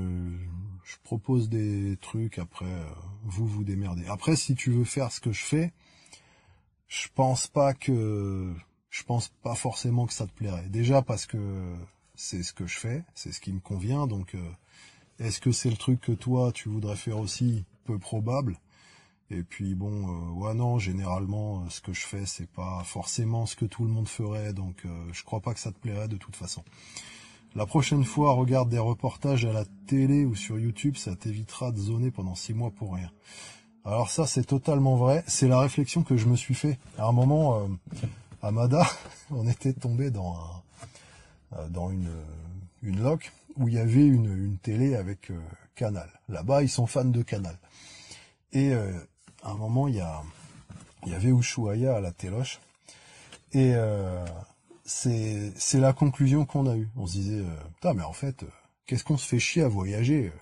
je propose des trucs, après, euh, vous vous démerdez. Après, si tu veux faire ce que je fais, je pense pas que, je pense pas forcément que ça te plairait. Déjà parce que c'est ce que je fais, c'est ce qui me convient, donc euh, est-ce que c'est le truc que toi tu voudrais faire aussi? Peu probable. Et puis bon, euh, ouais non, généralement ce que je fais c'est pas forcément ce que tout le monde ferait, donc je crois pas que ça te plairait de toute façon. La prochaine fois, regarde des reportages à la télé ou sur YouTube, ça t'évitera de zoner pendant six mois pour rien. Alors ça, c'est totalement vrai. C'est la réflexion que je me suis fait. À un moment, euh, à Mada, on était tombé dans euh, dans une une loc où il y avait une, une télé avec euh, Canal. Là-bas, ils sont fans de Canal. Et à un moment, il y a il y avait Ushuaïa à la téloche. Et c'est la conclusion qu'on a eue. On se disait, euh, putain, mais en fait, euh, qu'est-ce qu'on se fait chier à voyager euh?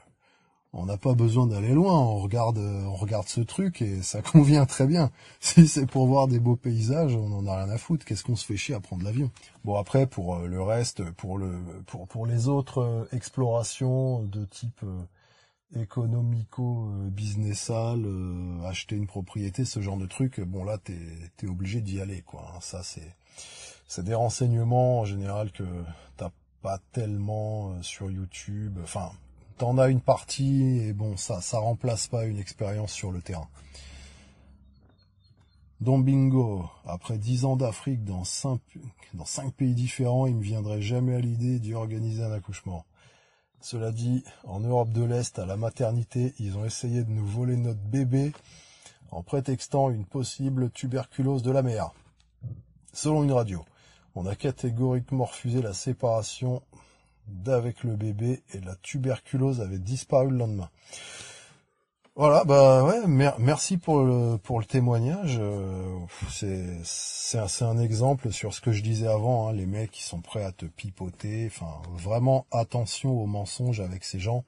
On n'a pas besoin d'aller loin. On regarde, on regarde ce truc et ça convient très bien. Si c'est pour voir des beaux paysages, on en a rien à foutre. Qu'est-ce qu'on se fait chier à prendre l'avion? Bon après, pour le reste, pour le pour pour les autres explorations de type économico-businessal, acheter une propriété, ce genre de truc, bon là t'es t'es obligé d'y aller quoi. Hein. Ça c'est c'est des renseignements en général que t'as pas tellement euh, sur YouTube. Enfin, t'en as une partie et bon, ça, ça remplace pas une expérience sur le terrain. Bingo, après dix ans d'Afrique dans cinq, dans cinq pays différents, il me viendrait jamais à l'idée d'y organiser un accouchement. Cela dit, en Europe de l'Est, à la maternité, ils ont essayé de nous voler notre bébé en prétextant une possible tuberculose de la mère. Selon une radio, on a catégoriquement refusé la séparation d'avec le bébé et la tuberculose avait disparu le lendemain. Voilà, bah ouais, merci pour le, témoignage. Euh, c'est un, exemple sur ce que je disais avant, hein, les mecs qui sont prêts à te pipoter. Enfin, vraiment attention aux mensonges avec ces gens.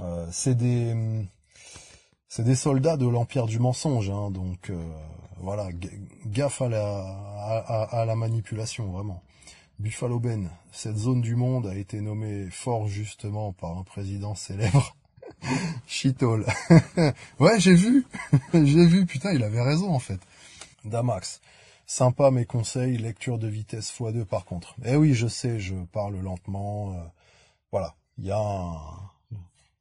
Euh, c'est des c'est des soldats de l'empire du mensonge, hein, donc euh, voilà, gaffe à la manipulation vraiment. Buffalo Ben, cette zone du monde a été nommée fort justement par un président célèbre. Chitol. ouais, j'ai vu. j'ai vu. Putain, il avait raison, en fait. Damax. Sympa mes conseils, lecture de vitesse x2 par contre. Eh oui, je sais, je parle lentement. Euh, voilà. Il y a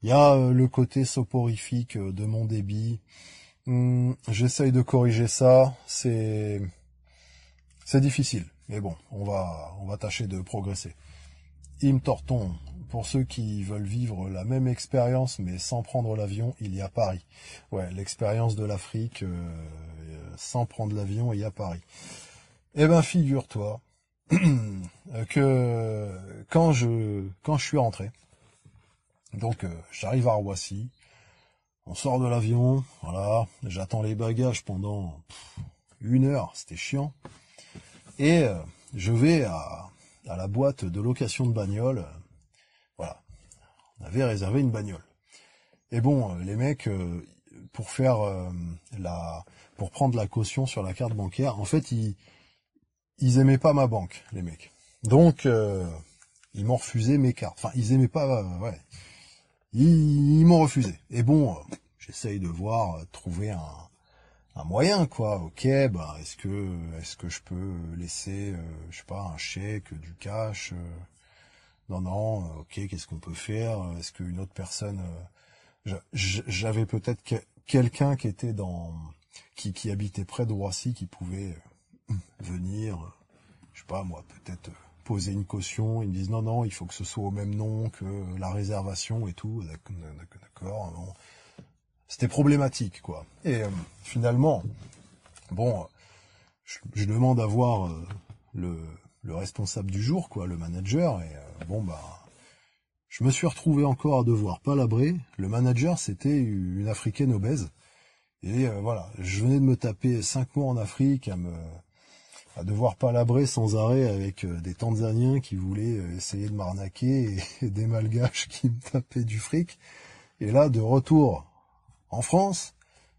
il y a euh, le côté soporifique euh, de mon débit. Hmm, j'essaye de corriger ça. C'est, difficile. Mais bon, on va, on va tâcher de progresser. Im Torton, pour ceux qui veulent vivre la même expérience mais sans prendre l'avion, il y a Paris. Ouais, l'expérience de l'Afrique euh, sans prendre l'avion, il y a Paris. Eh ben, figure-toi que quand je quand je suis rentré, donc euh, j'arrive à Roissy, on sort de l'avion, voilà, j'attends les bagages pendant une heure, c'était chiant, et euh, je vais à, la boîte de location de bagnole on avait réservé une bagnole. Et bon, euh, les mecs, euh, pour faire euh, la, pour prendre la caution sur la carte bancaire, en fait, ils, ils aimaient pas ma banque, les mecs. Donc, ils m'ont refusé mes cartes. Enfin, ils aimaient pas, ouais. Ils, m'ont refusé. Et bon, j'essaye de voir, trouver un, un moyen, quoi. Ok, bah, est-ce que, est-ce que je peux laisser, je sais pas, un chèque, du cash non, non, euh, ok, qu'est-ce qu'on peut faire Est-ce qu'une autre personne... Euh, j'avais peut-être quelqu'un qui était dans... Qui, habitait près de Roissy, qui pouvait euh, venir, je sais pas moi, peut-être poser une caution. Ils me disent non, non, il faut que ce soit au même nom que la réservation et tout. D'accord. C'était problématique, quoi. Et finalement, bon, je, demande à voir le, le responsable du jour, quoi, le manager, et euh, bon bah je me suis retrouvé encore à devoir palabrer. Le manager, c'était une africaine obèse. Et euh, voilà, je venais de me taper cinq mois en Afrique à me à devoir palabrer sans arrêt avec euh, des Tanzaniens qui voulaient essayer de m'arnaquer et, des Malgaches qui me tapaient du fric. Et là, de retour en France,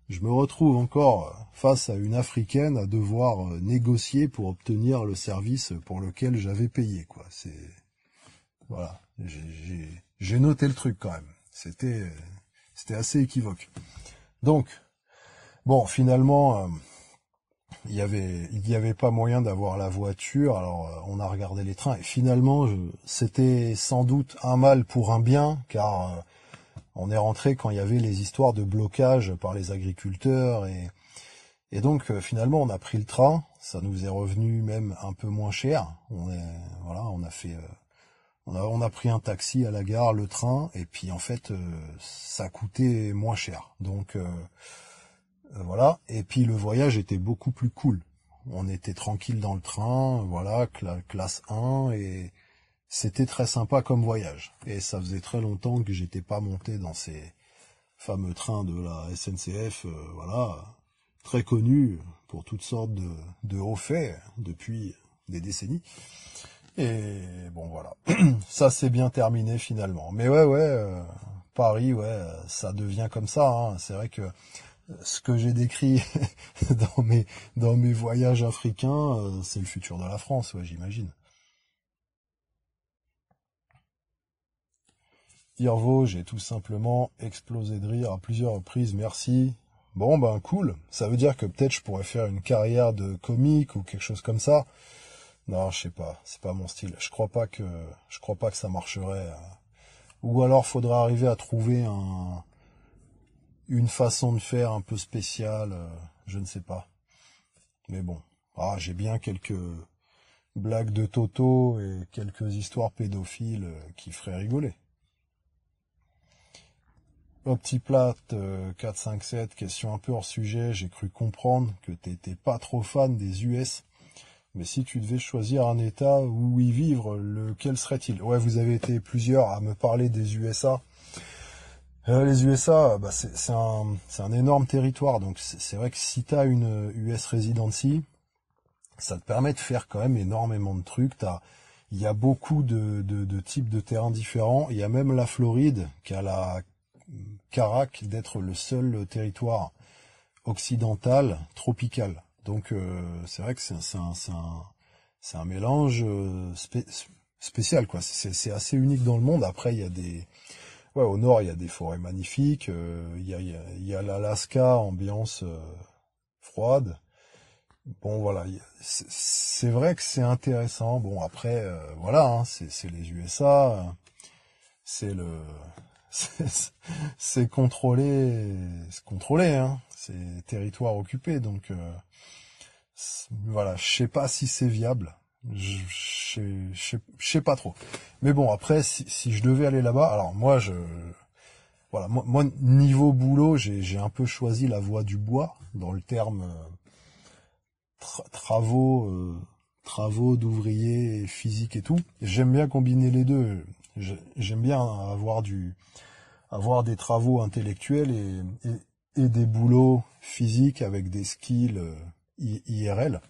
je me retrouve encore face à une africaine à devoir euh, négocier pour obtenir le service pour lequel j'avais payé quoi. C'est voilà. J'ai noté le truc quand même. C'était assez équivoque. Donc bon finalement euh, il y avait il y avait pas moyen d'avoir la voiture alors euh, on a regardé les trains et finalement c'était sans doute un mal pour un bien car on est rentré quand il y avait les histoires de blocage par les agriculteurs et, et donc euh, finalement on a pris le train, ça nous est revenu même un peu moins cher. On est voilà, on a fait euh, on a, on a pris un taxi à la gare, le train, et puis en fait euh, ça coûtait moins cher. Donc voilà, et puis le voyage était beaucoup plus cool. On était tranquille dans le train, voilà, classe 1 et c'était très sympa comme voyage. Et ça faisait très longtemps que j'étais pas monté dans ces fameux trains de la SNCF, euh, voilà, très connus pour toutes sortes de, de hauts faits depuis des décennies. Et bon voilà, ça c'est bien terminé finalement. Mais ouais ouais, euh, Paris ouais, ça devient comme ça. Hein. C'est vrai que ce que j'ai décrit dans mes dans mes voyages africains, euh, c'est le futur de la France, ouais j'imagine. Irvo, j'ai tout simplement explosé de rire à plusieurs reprises, merci. Bon ben cool, ça veut dire que peut-être je pourrais faire une carrière de comique ou quelque chose comme ça. Non, je sais pas, c'est pas mon style. Je crois pas que je crois pas que ça marcherait. Ou alors faudra arriver à trouver un, une façon de faire un peu spéciale, euh, je ne sais pas. Mais bon, ah, j'ai bien quelques blagues de Toto et quelques histoires pédophiles euh, qui feraient rigoler. Optiplate 457, question un peu hors sujet, j'ai cru comprendre que t'étais pas trop fan des US. Mais si tu devais choisir un État où y vivre, lequel serait-il? Ouais, vous avez été plusieurs à me parler des USA. Euh, les USA, bah, c'est un, un, énorme territoire, donc c'est vrai que si tu as une US residency, ça te permet de faire quand même énormément de trucs. Il y a beaucoup de, de, de, types de terrains différents. Il y a même la Floride qui a la carac d'être le seul territoire occidental tropical. Donc euh, c'est vrai que c'est un, un, un, mélange euh, spécial, quoi. C'est assez unique dans le monde. Après, il y a des... Ouais, au nord, il y a des forêts magnifiques. Euh, il y a, y a, l'Alaska, ambiance froide. Bon, voilà. C'est vrai que c'est intéressant. Bon, après, voilà, hein, c'est les USA. C'est le c'est contrôlé, c'est contrôlé, hein. C'est territoire occupé, donc voilà, je sais pas si c'est viable. Je, sais pas trop. Mais bon, après, si, je devais aller là-bas, alors moi, je, voilà, moi, niveau boulot, j'ai un peu choisi la voie du bois dans le terme euh, travaux, euh, travaux d'ouvriers physique et tout. J'aime bien combiner les deux. J'aime bien avoir du, avoir des travaux intellectuels et, et, et des boulots physiques avec des skills euh, IRL.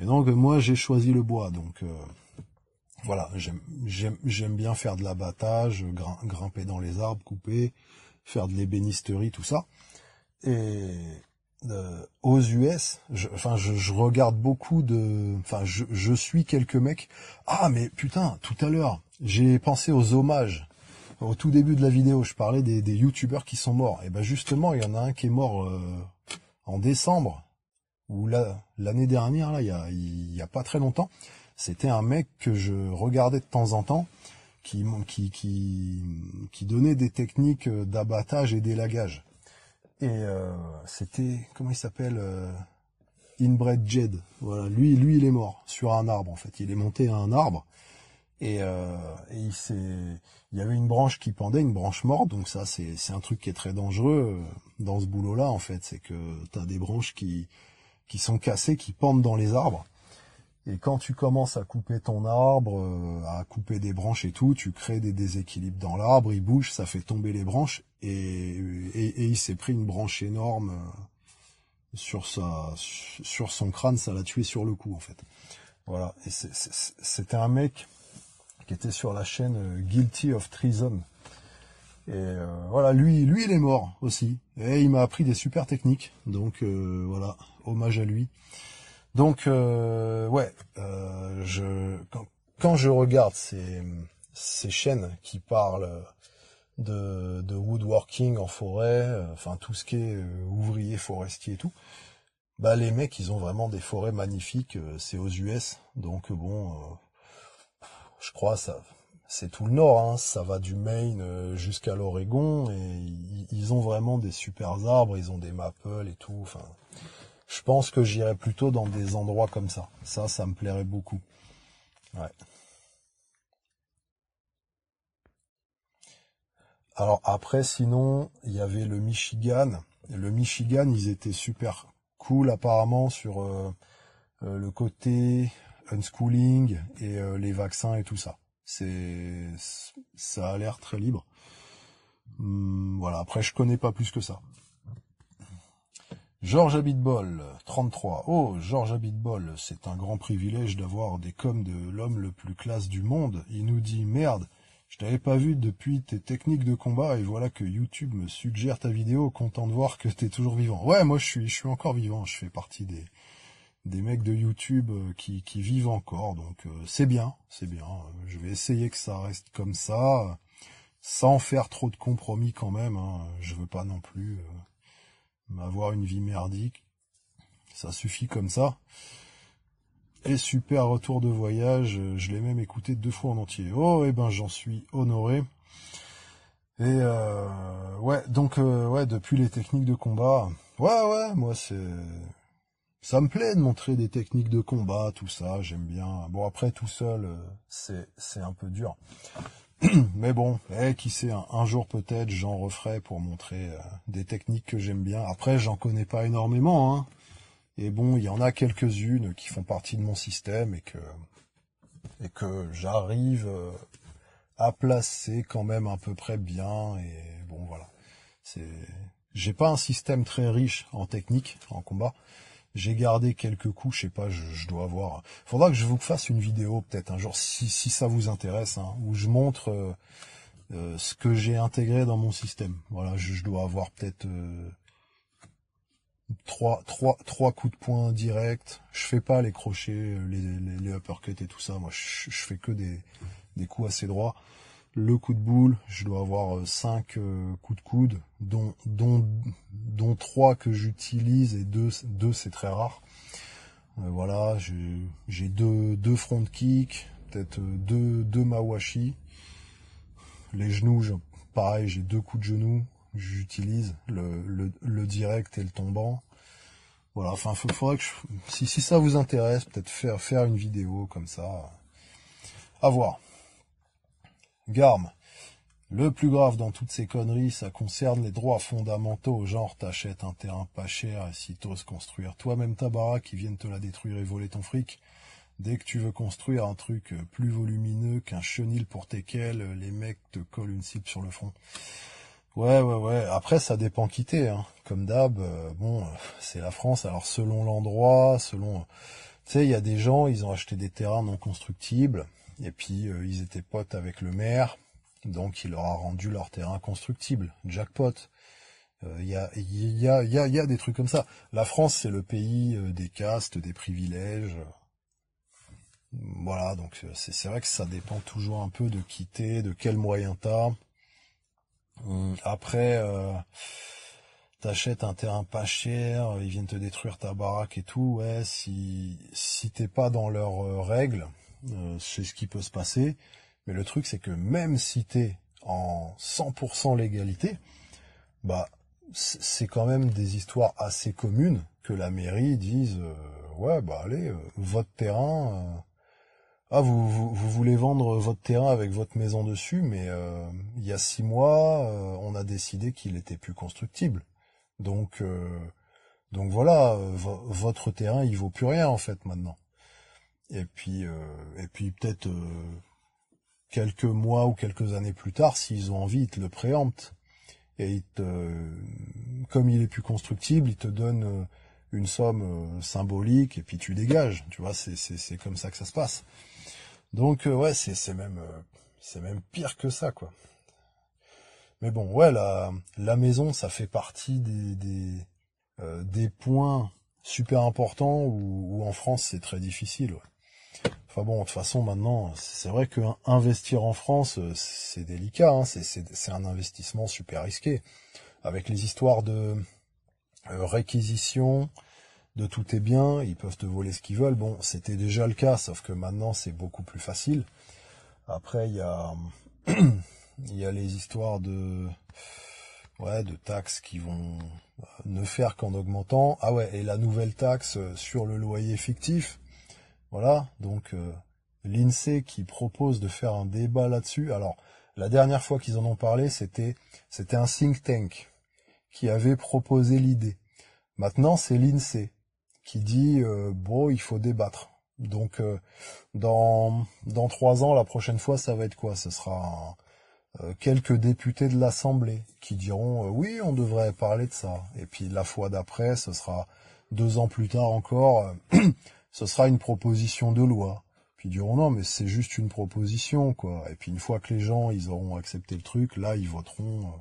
Et donc moi j'ai choisi le bois. Donc euh, voilà, j'aime bien faire de l'abattage, grimper dans les arbres, couper, faire de l'ébénisterie, tout ça. Et euh, aux US, je, enfin je, regarde beaucoup de, enfin je, je suis quelques mecs. Ah mais putain, tout à l'heure j'ai pensé aux hommages. Au tout début de la vidéo, je parlais des, des youtubeurs qui sont morts. Et ben justement, il y en a un qui est mort euh, en décembre ou l'année dernière, là, il y a, y a pas très longtemps, c'était un mec que je regardais de temps en temps, qui, donnait des techniques d'abattage et d'élagage. Et euh, c'était, comment il s'appelle euh, Inbred Jed. Voilà, lui, lui, il est mort sur un arbre en fait. Il est monté à un arbre et, euh, il y avait une branche qui pendait, une branche morte. Donc ça, c'est, c'est un truc qui est très dangereux dans ce boulot-là en fait. C'est que tu as des branches qui qui sont cassés, qui pendent dans les arbres. Et quand tu commences à couper ton arbre, euh, à couper des branches et tout, tu crées des déséquilibres dans l'arbre, il bouge, ça fait tomber les branches, et, et, il s'est pris une branche énorme euh, sur sa, sur son crâne, ça l'a tué sur le coup en fait. Voilà. Et c'était un mec qui était sur la chaîne euh, Guilty of Treason. Et voilà, lui, lui, il est mort aussi. Et il m'a appris des super techniques. Donc voilà, hommage à lui. Donc euh, ouais, euh, quand, je regarde ces, ces chaînes qui parlent de, de woodworking en forêt, euh, enfin tout ce qui est ouvrier forestier et tout, bah les mecs ils ont vraiment des forêts magnifiques, c'est aux US, donc bon, je crois ça c'est tout le nord, hein. ça va du Maine jusqu'à l'Oregon et ils ont vraiment des super arbres, ils ont des maples et tout, enfin je pense que j'irais plutôt dans des endroits comme ça. Ça, ça me plairait beaucoup. Alors après, sinon, il y avait le Michigan. Le Michigan, ils étaient super cool apparemment sur euh, euh, le côté unschooling et euh, les vaccins et tout ça. C'est, ça a l'air très libre. Hum, voilà. Après, je connais pas plus que ça. Georges Abitbol, 33. Oh, Georges Abitbol, c'est un grand privilège d'avoir des coms de l'homme le plus classe du monde. Il nous dit, merde, je t'avais pas vu depuis tes techniques de combat et voilà que YouTube me suggère ta vidéo, content de voir que t'es toujours vivant. Ouais, moi je suis, je suis encore vivant, je fais partie des, des mecs de YouTube euh, qui, qui vivent encore, donc euh, c'est bien, c'est bien. Je vais essayer que ça reste comme ça, sans faire trop de compromis quand même. Hein. Je veux pas non plus... Euh, avoir une vie merdique. Ça suffit comme ça. Et super retour de voyage, je l'ai même écouté deux fois en entier. Oh, et eh ben j'en suis honoré. Et euh, ouais, donc euh, ouais, depuis les techniques de combat, ouais ouais, moi c'est ça me plaît de montrer des techniques de combat, tout ça, j'aime bien. Bon après tout seul, euh, c'est c'est un peu dur. Mais bon, eh, qui sait, un, jour peut-être j'en referai pour montrer euh, des techniques que j'aime bien. Après, j'en connais pas énormément, hein. Et bon, il y en a quelques-unes qui font partie de mon système et que et que j'arrive euh, à placer quand même à peu près bien. Et bon, voilà. C'est, j'ai pas un système très riche en technique, en combat. J'ai gardé quelques coups, je sais pas, je, dois avoir. Faudra que je vous fasse une vidéo peut-être un jour, si, si ça vous intéresse, hein, où je montre euh, euh, ce que j'ai intégré dans mon système. Voilà, je, dois avoir peut-être trois, trois, trois coups de poing directs. Je fais pas les crochets, les, les, les uppercuts et tout ça. Moi, je, je fais que des, des coups assez droits le coup de boule, je dois avoir 5 euh, euh, coups de coude, dont, dont, dont 3 que j'utilise et 2, deux, c'est très rare. Euh, voilà, j'ai deux, deux front kick, peut-être deux, deux mawashi. Les genoux, pareil, j'ai deux coups de genoux, j'utilise le, le, direct et le tombant. Voilà, enfin, faudrait que si, si ça vous intéresse, peut-être faire, faire une vidéo comme ça. À voir. Garme. Le plus grave dans toutes ces conneries, ça concerne les droits fondamentaux, genre t'achètes un terrain pas cher et si t'oses construire toi-même ta baraque, qui viennent te la détruire et voler ton fric. Dès que tu veux construire un truc plus volumineux qu'un chenil pour quels, les mecs te collent une cible sur le front. Ouais, ouais, ouais. Après, ça dépend qui t'es. Hein. Comme d'hab, euh, bon, c'est la France. Alors, selon l'endroit, selon... Tu sais, il y a des gens, ils ont acheté des terrains non constructibles. Et puis euh, ils étaient potes avec le maire, donc il leur a rendu leur terrain constructible. Jackpot. Il y, a, y, a, y, a, y a des trucs comme ça. La France, c'est le pays euh, des castes, des privilèges. Voilà, donc euh, c'est vrai que ça dépend toujours un peu de quitter, de quel moyen t'as. Après, euh, t'achètes un terrain pas cher, ils viennent te détruire ta baraque et tout. Ouais, si t'es pas dans leurs règles, euh, c'est ce qui peut se passer. Mais le truc, c'est que même si en 100% légalité, bah c'est quand même des histoires assez communes que la mairie dise euh, ouais bah allez euh, votre terrain ah vous, vous, voulez vendre votre terrain avec votre maison dessus mais il y a six mois on a décidé qu'il était plus constructible donc donc voilà votre terrain il vaut plus rien en fait maintenant et puis, euh, et puis peut-être euh, quelques mois ou quelques années plus tard, s'ils ont envie, ils te le préemptent. Et comme il est plus constructible, ils te donnent euh, une somme symbolique et puis tu dégages. Tu vois, c'est comme ça que ça se passe. Donc ouais, c'est même c'est même pire que ça quoi. Mais bon, ouais, la la maison, ça fait partie des des des points super importants où, où en France c'est très difficile. Ouais. Enfin bon, de toute façon, maintenant, c'est vrai que investir en France, euh, c'est délicat. Hein, c'est un investissement super risqué. Avec les histoires de euh, réquisition de tous tes biens, ils peuvent te voler ce qu'ils veulent. Bon, c'était déjà le cas, sauf que maintenant, c'est beaucoup plus facile. Après, il y a, il y a les histoires de, ouais, de taxes qui vont euh, ne faire qu'en augmentant. Ah ouais, et la nouvelle taxe sur le loyer fictif voilà, donc euh, l'INSEE qui propose de faire un débat là-dessus. Alors, la dernière fois qu'ils en ont parlé, c'était c'était un think tank qui avait proposé l'idée. Maintenant, c'est l'INSEE qui dit euh, bon, il faut débattre. Donc, euh, dans dans trois ans, la prochaine fois, ça va être quoi? Ce sera quelques députés de l'Assemblée qui diront oui, on devrait parler de ça. Et puis la fois d'après, ce sera deux ans plus tard encore ce sera une proposition de loi. Puis ils diront non, mais c'est juste une proposition, quoi. Et puis une fois que les gens, ils auront accepté le truc, là, ils voteront euh,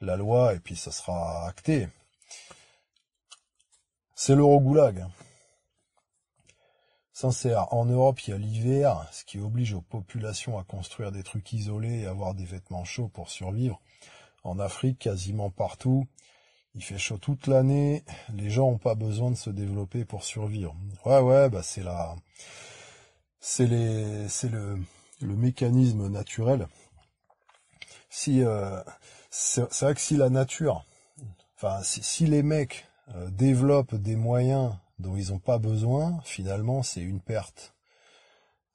la loi et puis ça sera acté. C'est l'eurogoulag. Sincère, en Europe, il y a l'hiver, ce qui oblige aux populations à construire des trucs isolés et avoir des vêtements chauds pour survivre. En Afrique, quasiment partout, il fait chaud toute l'année, les gens ont pas besoin de se développer pour survivre. Ouais, ouais, bah c'est la, c'est les, c'est le, le mécanisme naturel. si c'est vrai que si la nature, enfin si, les mecs développent des moyens dont ils n'ont pas besoin, finalement c'est une perte.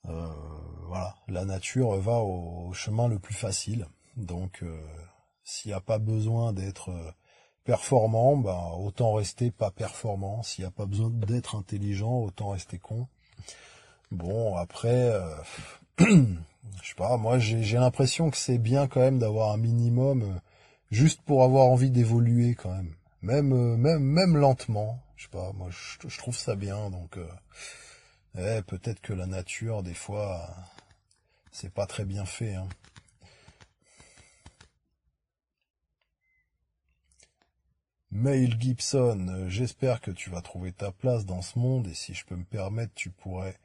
voilà, la nature va au, chemin le plus facile. Donc s'il n'y a pas besoin d'être performant, bah, autant rester pas performant. S'il n'y a pas besoin d'être intelligent, autant rester con. Bon, après, euh, je sais pas, moi j'ai l'impression que c'est bien quand même d'avoir un minimum, euh, juste pour avoir envie d'évoluer quand même. Même, euh, même, même lentement. Je sais pas, moi je, trouve ça bien, donc eh, peut-être que la nature, des fois, c'est pas très bien fait. Hein. Mail Gibson, euh, j'espère que tu vas trouver ta place dans ce monde et si je peux me permettre, tu pourrais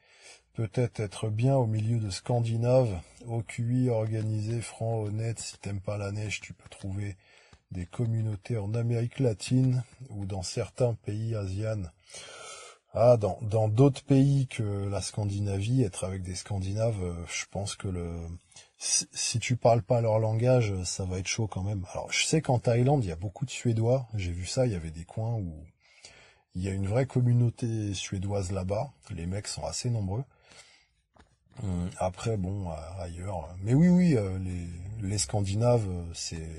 peut-être être bien au milieu de Scandinaves, au QI organisé, franc, honnête. Si t'aimes pas la neige, tu peux trouver des communautés en Amérique latine ou dans certains pays asianes. Ah, dans d'autres pays que la Scandinavie, être avec des Scandinaves, euh, je pense que le si tu parles pas leur langage, ça va être chaud quand même. Alors, je sais qu'en Thaïlande, il y a beaucoup de Suédois. J'ai vu ça, il y avait des coins où il y a une vraie communauté suédoise là-bas. Les mecs sont assez nombreux. Hum, après, bon, ailleurs. Mais oui, oui, euh, les, les Scandinaves, c'est,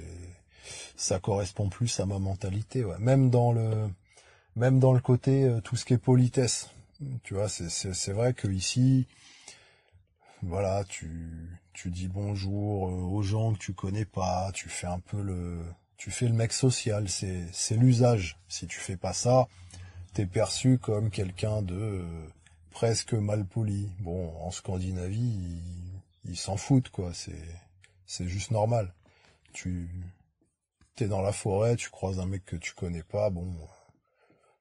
ça correspond plus à ma mentalité. Ouais. Même dans le, même dans le côté euh, tout ce qui est politesse. Tu vois, c'est, c'est vrai que ici, voilà, tu, tu dis bonjour euh, aux gens que tu connais pas, tu fais un peu le, tu fais le mec social, c'est, c'est l'usage. Si tu fais pas ça, t'es perçu comme quelqu'un de euh, presque mal poli. Bon, en Scandinavie, ils s'en foutent, quoi. C'est, c'est juste normal. Tu, t'es dans la forêt, tu croises un mec que tu connais pas, bon,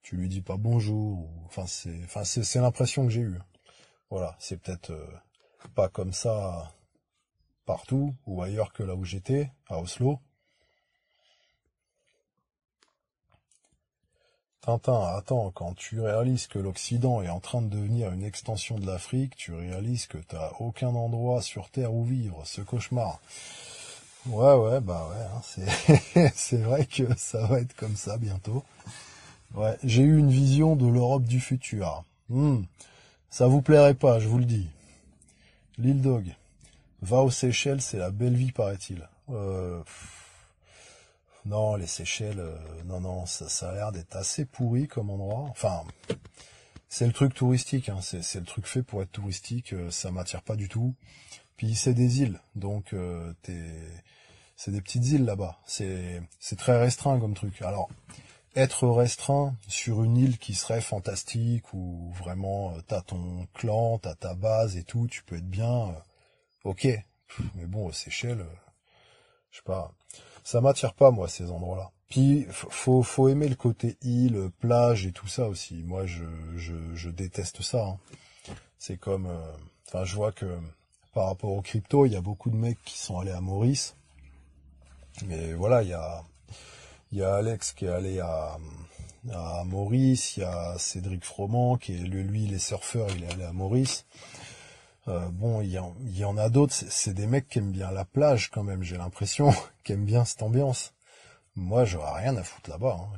tu lui dis pas bonjour. Enfin, c'est, enfin, c'est l'impression que j'ai eue. Voilà, c'est peut-être euh, pas comme ça partout ou ailleurs que là où j'étais, à Oslo. Tintin, attends, quand tu réalises que l'Occident est en train de devenir une extension de l'Afrique, tu réalises que t'as aucun endroit sur Terre où vivre, ce cauchemar. Ouais, ouais, bah ouais, hein, c'est, c'est vrai que ça va être comme ça bientôt. Ouais, j'ai eu une vision de l'Europe du futur. Hmm, ça vous plairait pas, je vous le dis. L'île Dog. Va aux Seychelles, c'est la belle vie, paraît-il. Euh, non, les Seychelles, euh, non, non, ça, a l'air d'être assez pourri comme endroit. Enfin, c'est le truc touristique, hein, c'est le truc fait pour être touristique, euh, ça m'attire pas du tout. Puis c'est des îles, donc c'est des petites îles là-bas. C'est très restreint comme truc. Alors, être restreint sur une île qui serait fantastique où vraiment t'as ton clan, t'as ta base et tout, tu peux être bien, ok. Mais bon, Seychelles, euh, je sais pas, ça m'attire pas moi ces endroits-là. Puis faut faut aimer le côté île, plage et tout ça aussi. Moi, je je, déteste ça. Hein. C'est comme, enfin, je vois que par rapport aux crypto, il y a beaucoup de mecs qui sont allés à Maurice. Mais voilà, il y a il y a Alex qui est allé à, à Maurice, il y a Cédric Froment qui est lui, les surfeurs, il est allé à Maurice. Euh, bon, il y, en, y en a d'autres, c'est des mecs qui aiment bien la plage quand même, j'ai l'impression, qui aiment bien cette ambiance. Moi, j'aurais rien à foutre là-bas. Hein.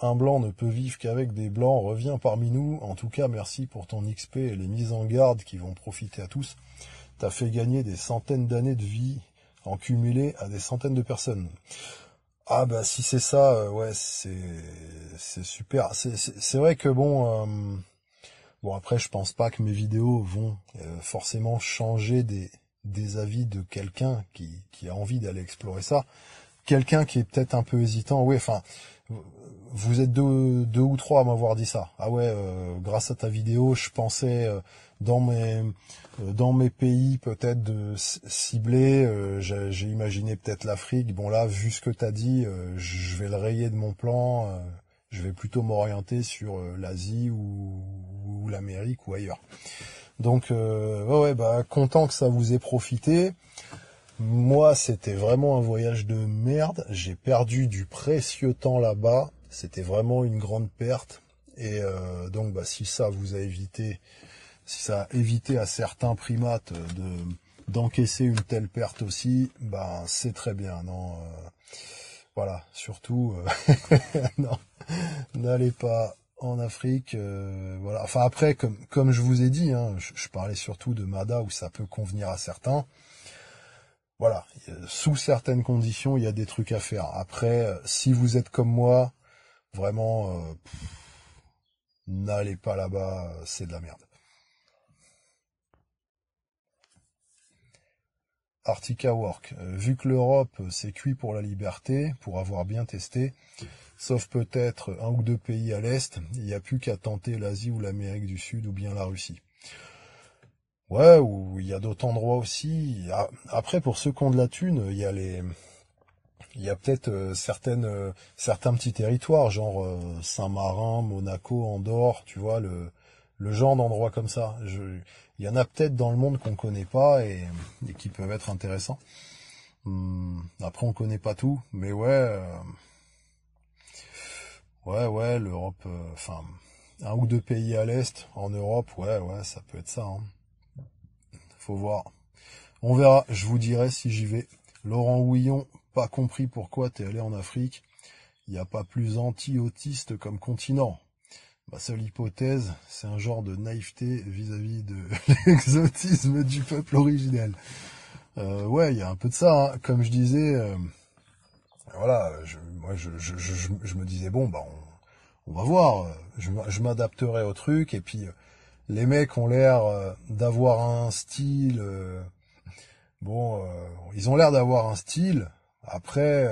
Un blanc ne peut vivre qu'avec des blancs, reviens parmi nous. En tout cas, merci pour ton XP et les mises en garde qui vont profiter à tous. T'as fait gagner des centaines d'années de vie en cumulé à des centaines de personnes. Ah bah si c'est ça, euh, ouais, c'est c'est super. C'est vrai que bon, euh, bon après je pense pas que mes vidéos vont euh, forcément changer des des avis de quelqu'un qui qui a envie d'aller explorer ça. Quelqu'un qui est peut-être un peu hésitant, oui, enfin vous êtes deux, deux ou trois à m'avoir dit ça. Ah ouais, grâce à ta vidéo, je pensais dans mes euh, dans mes pays peut-être de cibler, euh, j'ai imaginé peut-être l'Afrique. Bon là, vu ce que t'as dit, euh, je vais le rayer de mon plan. Je vais plutôt m'orienter sur l'Asie ou, l'Amérique ou ailleurs. Donc ouais, ouais, bah content que ça vous ait profité. Moi, c'était vraiment un voyage de merde. J'ai perdu du précieux temps là-bas. C'était vraiment une grande perte. Et donc, bah, si ça vous a évité si ça a évité à certains primates de, d'encaisser une telle perte aussi, ben c'est très bien. Non, voilà, surtout, non, n'allez pas en Afrique. voilà. Enfin après, comme je vous ai dit, hein, je, parlais surtout de Mada où ça peut convenir à certains voilà, sous certaines conditions, il y a des trucs à faire. Après, si vous êtes comme moi, vraiment, euh, n'allez pas là-bas, c'est de la merde. Artica Work. Euh, vu que l'Europe s'est cuit pour la liberté, pour avoir bien testé, sauf peut-être un ou deux pays à l'Est, il n'y a plus qu'à tenter l'Asie ou l'Amérique du Sud ou bien la Russie. Ouais, ou il y a d'autres endroits aussi. Après, pour ceux qui ont de la thune, il y a les, il y a peut-être euh, certaines, euh, certains petits territoires, genre euh, Saint-Marin, Monaco, Andorre, tu vois, le, le genre d'endroits comme ça. Je, il y en a peut-être dans le monde qu'on connaît pas et, et, qui peuvent être intéressants. Hum, après, on connaît pas tout, mais ouais, ouais, ouais, l'Europe, enfin, un ou deux pays à l'est, en Europe, ouais, ouais, ça peut être ça. Hein. Faut voir. On verra, je vous dirai si j'y vais. Laurent Houillon, pas compris pourquoi t'es allé en Afrique. Il n'y a pas plus anti-autiste comme continent. Ma seule hypothèse, c'est un genre de naïveté vis-à-vis de l'exotisme du peuple originel. Euh, ouais, il y a un peu de ça. Hein. Comme je disais, euh, voilà, je, moi je, je, je, me disais bon, bah on, on va voir. Je, je m'adapterai au truc et puis les mecs ont l'air euh, d'avoir un style. Euh, bon, euh, ils ont l'air d'avoir un style. Après,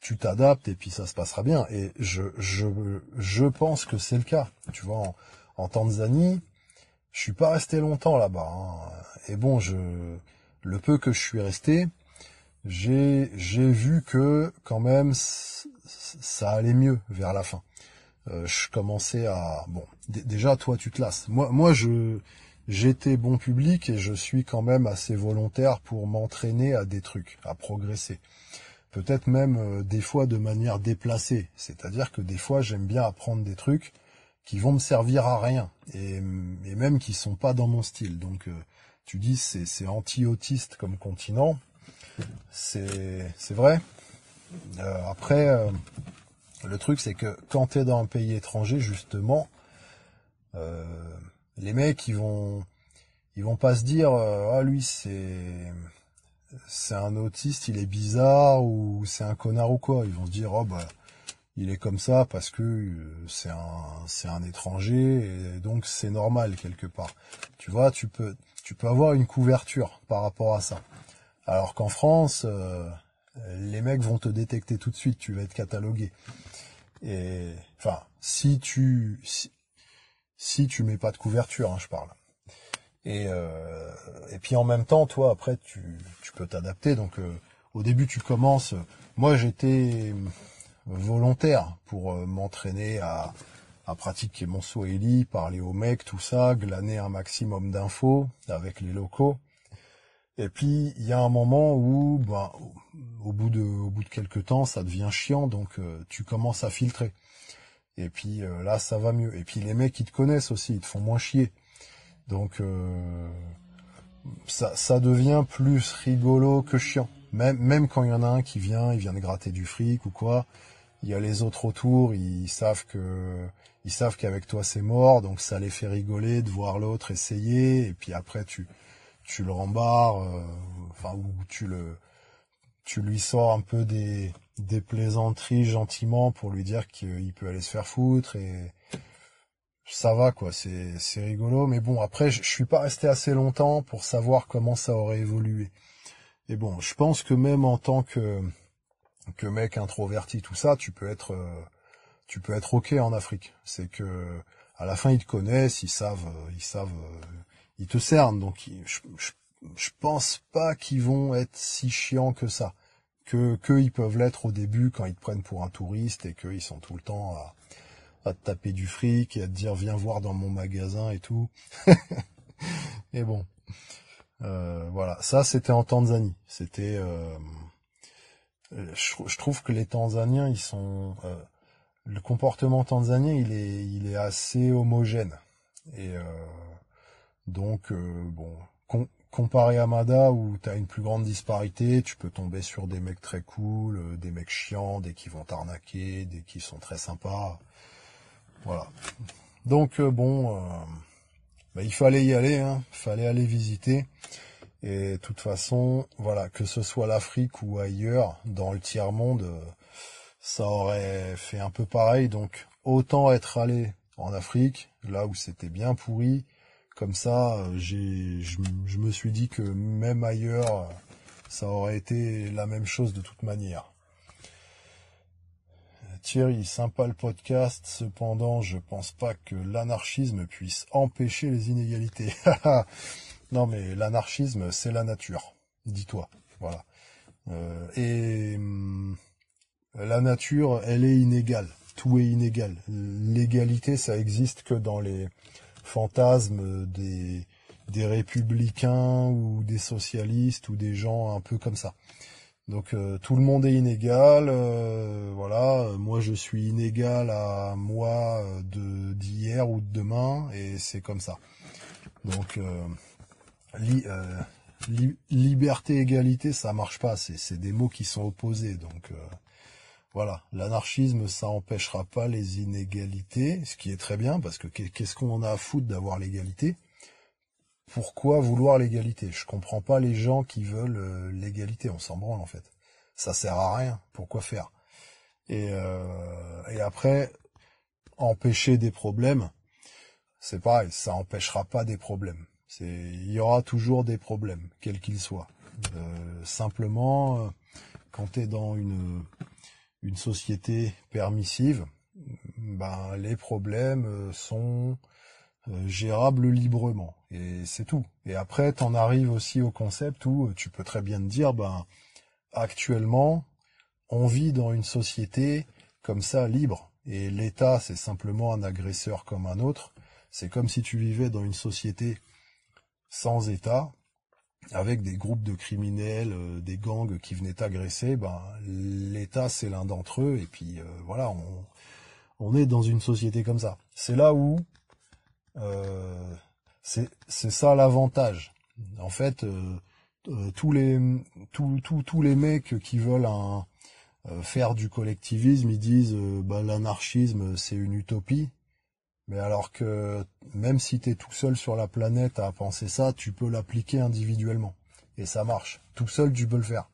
tu t'adaptes et puis ça se passera bien. Et je je je pense que c'est le cas. Tu vois, en, Tanzanie, je suis pas resté longtemps là-bas. Hein. Et bon, je le peu que je suis resté, j'ai j'ai vu que quand même ça allait mieux vers la fin. Euh, je commençais à bon déjà toi tu te lasses. Moi moi je j'étais bon public et je suis quand même assez volontaire pour m'entraîner à des trucs à progresser. Peut-être même euh, des fois de manière déplacée. C'est-à-dire que des fois j'aime bien apprendre des trucs qui vont me servir à rien et, et même qui sont pas dans mon style. Donc euh, tu dis c'est c'est anti-autiste comme continent c'est vrai après le truc, c'est que quand tu es dans un pays étranger, justement, euh, les mecs, ils vont, ils vont pas se dire, euh, ah lui, c'est, un autiste, il est bizarre ou c'est un connard ou quoi. Ils vont se dire, oh bah, il est comme ça parce que euh, c'est un, un étranger et donc c'est normal quelque part. Tu vois, tu peux, tu peux avoir une couverture par rapport à ça. Alors qu'en France, les mecs vont te détecter tout de suite, tu vas être catalogué. Et enfin, si tu si, tu mets pas de couverture, hein, je parle. Et euh, et puis en même temps, toi après tu tu peux t'adapter. Donc euh, au début tu commences. Moi j'étais volontaire pour euh, m'entraîner à à pratiquer mon swahili, parler aux mecs, tout ça, glaner un maximum d'infos avec les locaux. Et puis il y a un moment où, ben, au bout de, au bout de quelques temps, ça devient chiant, donc euh, tu commences à filtrer. Et puis euh, là, ça va mieux. Et puis les mecs, ils te connaissent aussi, ils te font moins chier. Donc euh, ça, ça devient plus rigolo que chiant. Même, même quand il y en a un qui vient, il vient de gratter du fric ou quoi, il y a les autres autour, ils savent que ils savent qu'avec toi c'est mort, donc ça les fait rigoler de voir l'autre essayer, et puis après tu tu le rembarres, euh, enfin ou tu le tu lui sors un peu des des plaisanteries gentiment pour lui dire qu'il peut aller se faire foutre et ça va quoi, c'est c'est rigolo mais bon après je, je suis pas resté assez longtemps pour savoir comment ça aurait évolué. Et bon, je pense que même en tant que que mec introverti tout ça, tu peux être euh, tu peux être OK en Afrique. C'est que à la fin ils te connaissent, ils savent ils savent ils te cernent, donc je, je, pense pas qu'ils vont être si chiants que ça, que qu'ils peuvent l'être au début quand ils te prennent pour un touriste et qu'ils sont tout le temps à, à te taper du fric et à te dire viens voir dans mon magasin et tout. et bon, euh, voilà, ça c'était en Tanzanie. C'était, euh, je, trouve que les Tanzaniens ils sont, euh, le comportement tanzanien il est il est assez homogène et donc, euh, bon, comparé à Mada où tu as une plus grande disparité, tu peux tomber sur des mecs très cool, euh, des mecs chiants, des qui vont t'arnaquer, des qui sont très sympas. Voilà. Donc euh, bon, bah, il fallait y aller, hein, fallait aller visiter. Et de toute façon, voilà, que ce soit l'Afrique ou ailleurs, dans le tiers-monde, ça aurait fait un peu pareil. Donc autant être allé en Afrique, là où c'était bien pourri, comme ça, euh, je, me suis dit que même ailleurs, ça aurait été la même chose de toute manière. Thierry, sympa le podcast, cependant, je pense pas que l'anarchisme puisse empêcher les inégalités. non, mais l'anarchisme, c'est la nature. Dis-toi. Voilà. Euh, et hum, la nature, elle est inégale. Tout est inégal. L'égalité, ça existe que dans les fantasme des, des républicains ou des socialistes ou des gens un peu comme ça. Donc euh, tout le monde est inégal, euh, voilà. Moi je suis inégal à moi de d'hier ou de demain et c'est comme ça. Donc euh, liberté égalité ça marche pas, c'est des mots qui sont opposés donc voilà, l'anarchisme, ça empêchera pas les inégalités, ce qui est très bien, parce que qu'est-ce qu'on a à foutre d'avoir l'égalité? Pourquoi vouloir l'égalité? Je comprends pas les gens qui veulent euh, l'égalité, on s'en branle en fait. Ça sert à rien, pourquoi faire? Et, euh, et après, empêcher des problèmes, c'est pareil, ça empêchera pas des problèmes. Il y aura toujours des problèmes, quels qu'ils soient. Euh, simplement, quand tu es dans une une société permissive, ben, les problèmes euh, sont euh, gérables librement. Et c'est tout. Et après, t'en arrives aussi au concept où euh, tu peux très bien te dire, ben, actuellement, on vit dans une société comme ça, libre. Et l'État, c'est simplement un agresseur comme un autre. C'est comme si tu vivais dans une société sans État, avec des groupes de criminels, euh, des gangs qui venaient agresser, ben l'État c'est l'un d'entre eux et puis euh, voilà, on, est dans une société comme ça. C'est là où euh, c'est ça l'avantage. En fait, euh, tous les tous, tous, tous les mecs qui veulent faire du collectivisme, ils disent bah, l'anarchisme c'est une utopie. Mais alors que même si tu es tout seul sur la planète à penser ça, tu peux l'appliquer individuellement. Et ça marche. Tout seul, tu peux le faire.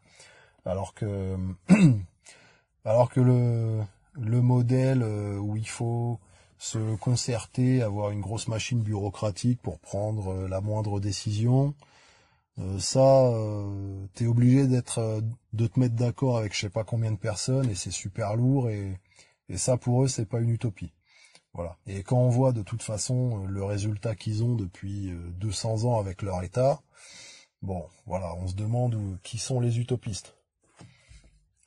Alors que, alors que le, le modèle euh, où il faut se concerter, avoir une grosse machine bureaucratique pour prendre euh, la moindre décision, euh, ça, tu es obligé d'être, de te mettre d'accord avec je sais pas combien de personnes et c'est super lourd et, et ça pour eux c'est pas une utopie. Voilà. Et quand on voit de toute façon euh, le résultat qu'ils ont depuis 200 euh, ans avec leur État, bon, voilà, on se demande qui sont les utopistes.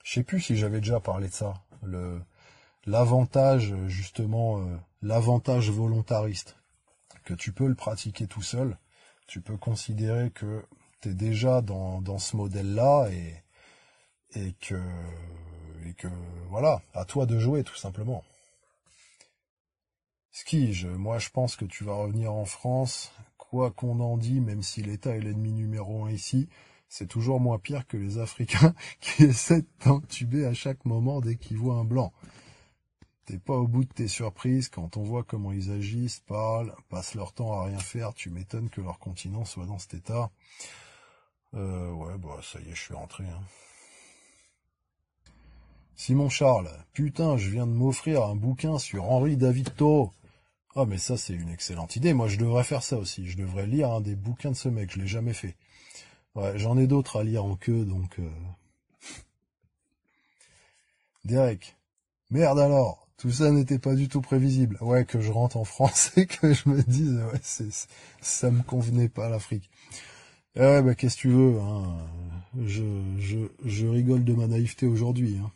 Je sais plus si j'avais déjà parlé de ça. Le l'avantage justement, euh, l'avantage volontariste, que tu peux le pratiquer tout seul. Tu peux considérer que tu es déjà dans, dans ce modèle-là et, et que et que voilà, à toi de jouer tout simplement. Skige, moi je pense que tu vas revenir en France, quoi qu'on en dit, même si l'État est l'ennemi numéro un ici, c'est toujours moins pire que les Africains qui essaient de t'entuber à chaque moment dès qu'ils voient un blanc. T'es pas au bout de tes surprises quand on voit comment ils agissent, parlent, passent leur temps à rien faire, tu m'étonnes que leur continent soit dans cet état. Euh, ouais, bah ça y est, je suis rentré. Hein. Simon Charles, putain, je viens de m'offrir un bouquin sur Henri David Thoreau. Ah mais ça c'est une excellente idée. Moi je devrais faire ça aussi. Je devrais lire un des bouquins de ce mec. Je l'ai jamais fait. Ouais, j'en ai d'autres à lire en queue donc. Euh... Derek. Merde alors. Tout ça n'était pas du tout prévisible. Ouais, que je rentre en France et que je me dise ouais c'est ça me convenait pas l'Afrique. Eh ouais bah qu'est-ce que tu veux. Hein. Je je je rigole de ma naïveté aujourd'hui. Hein.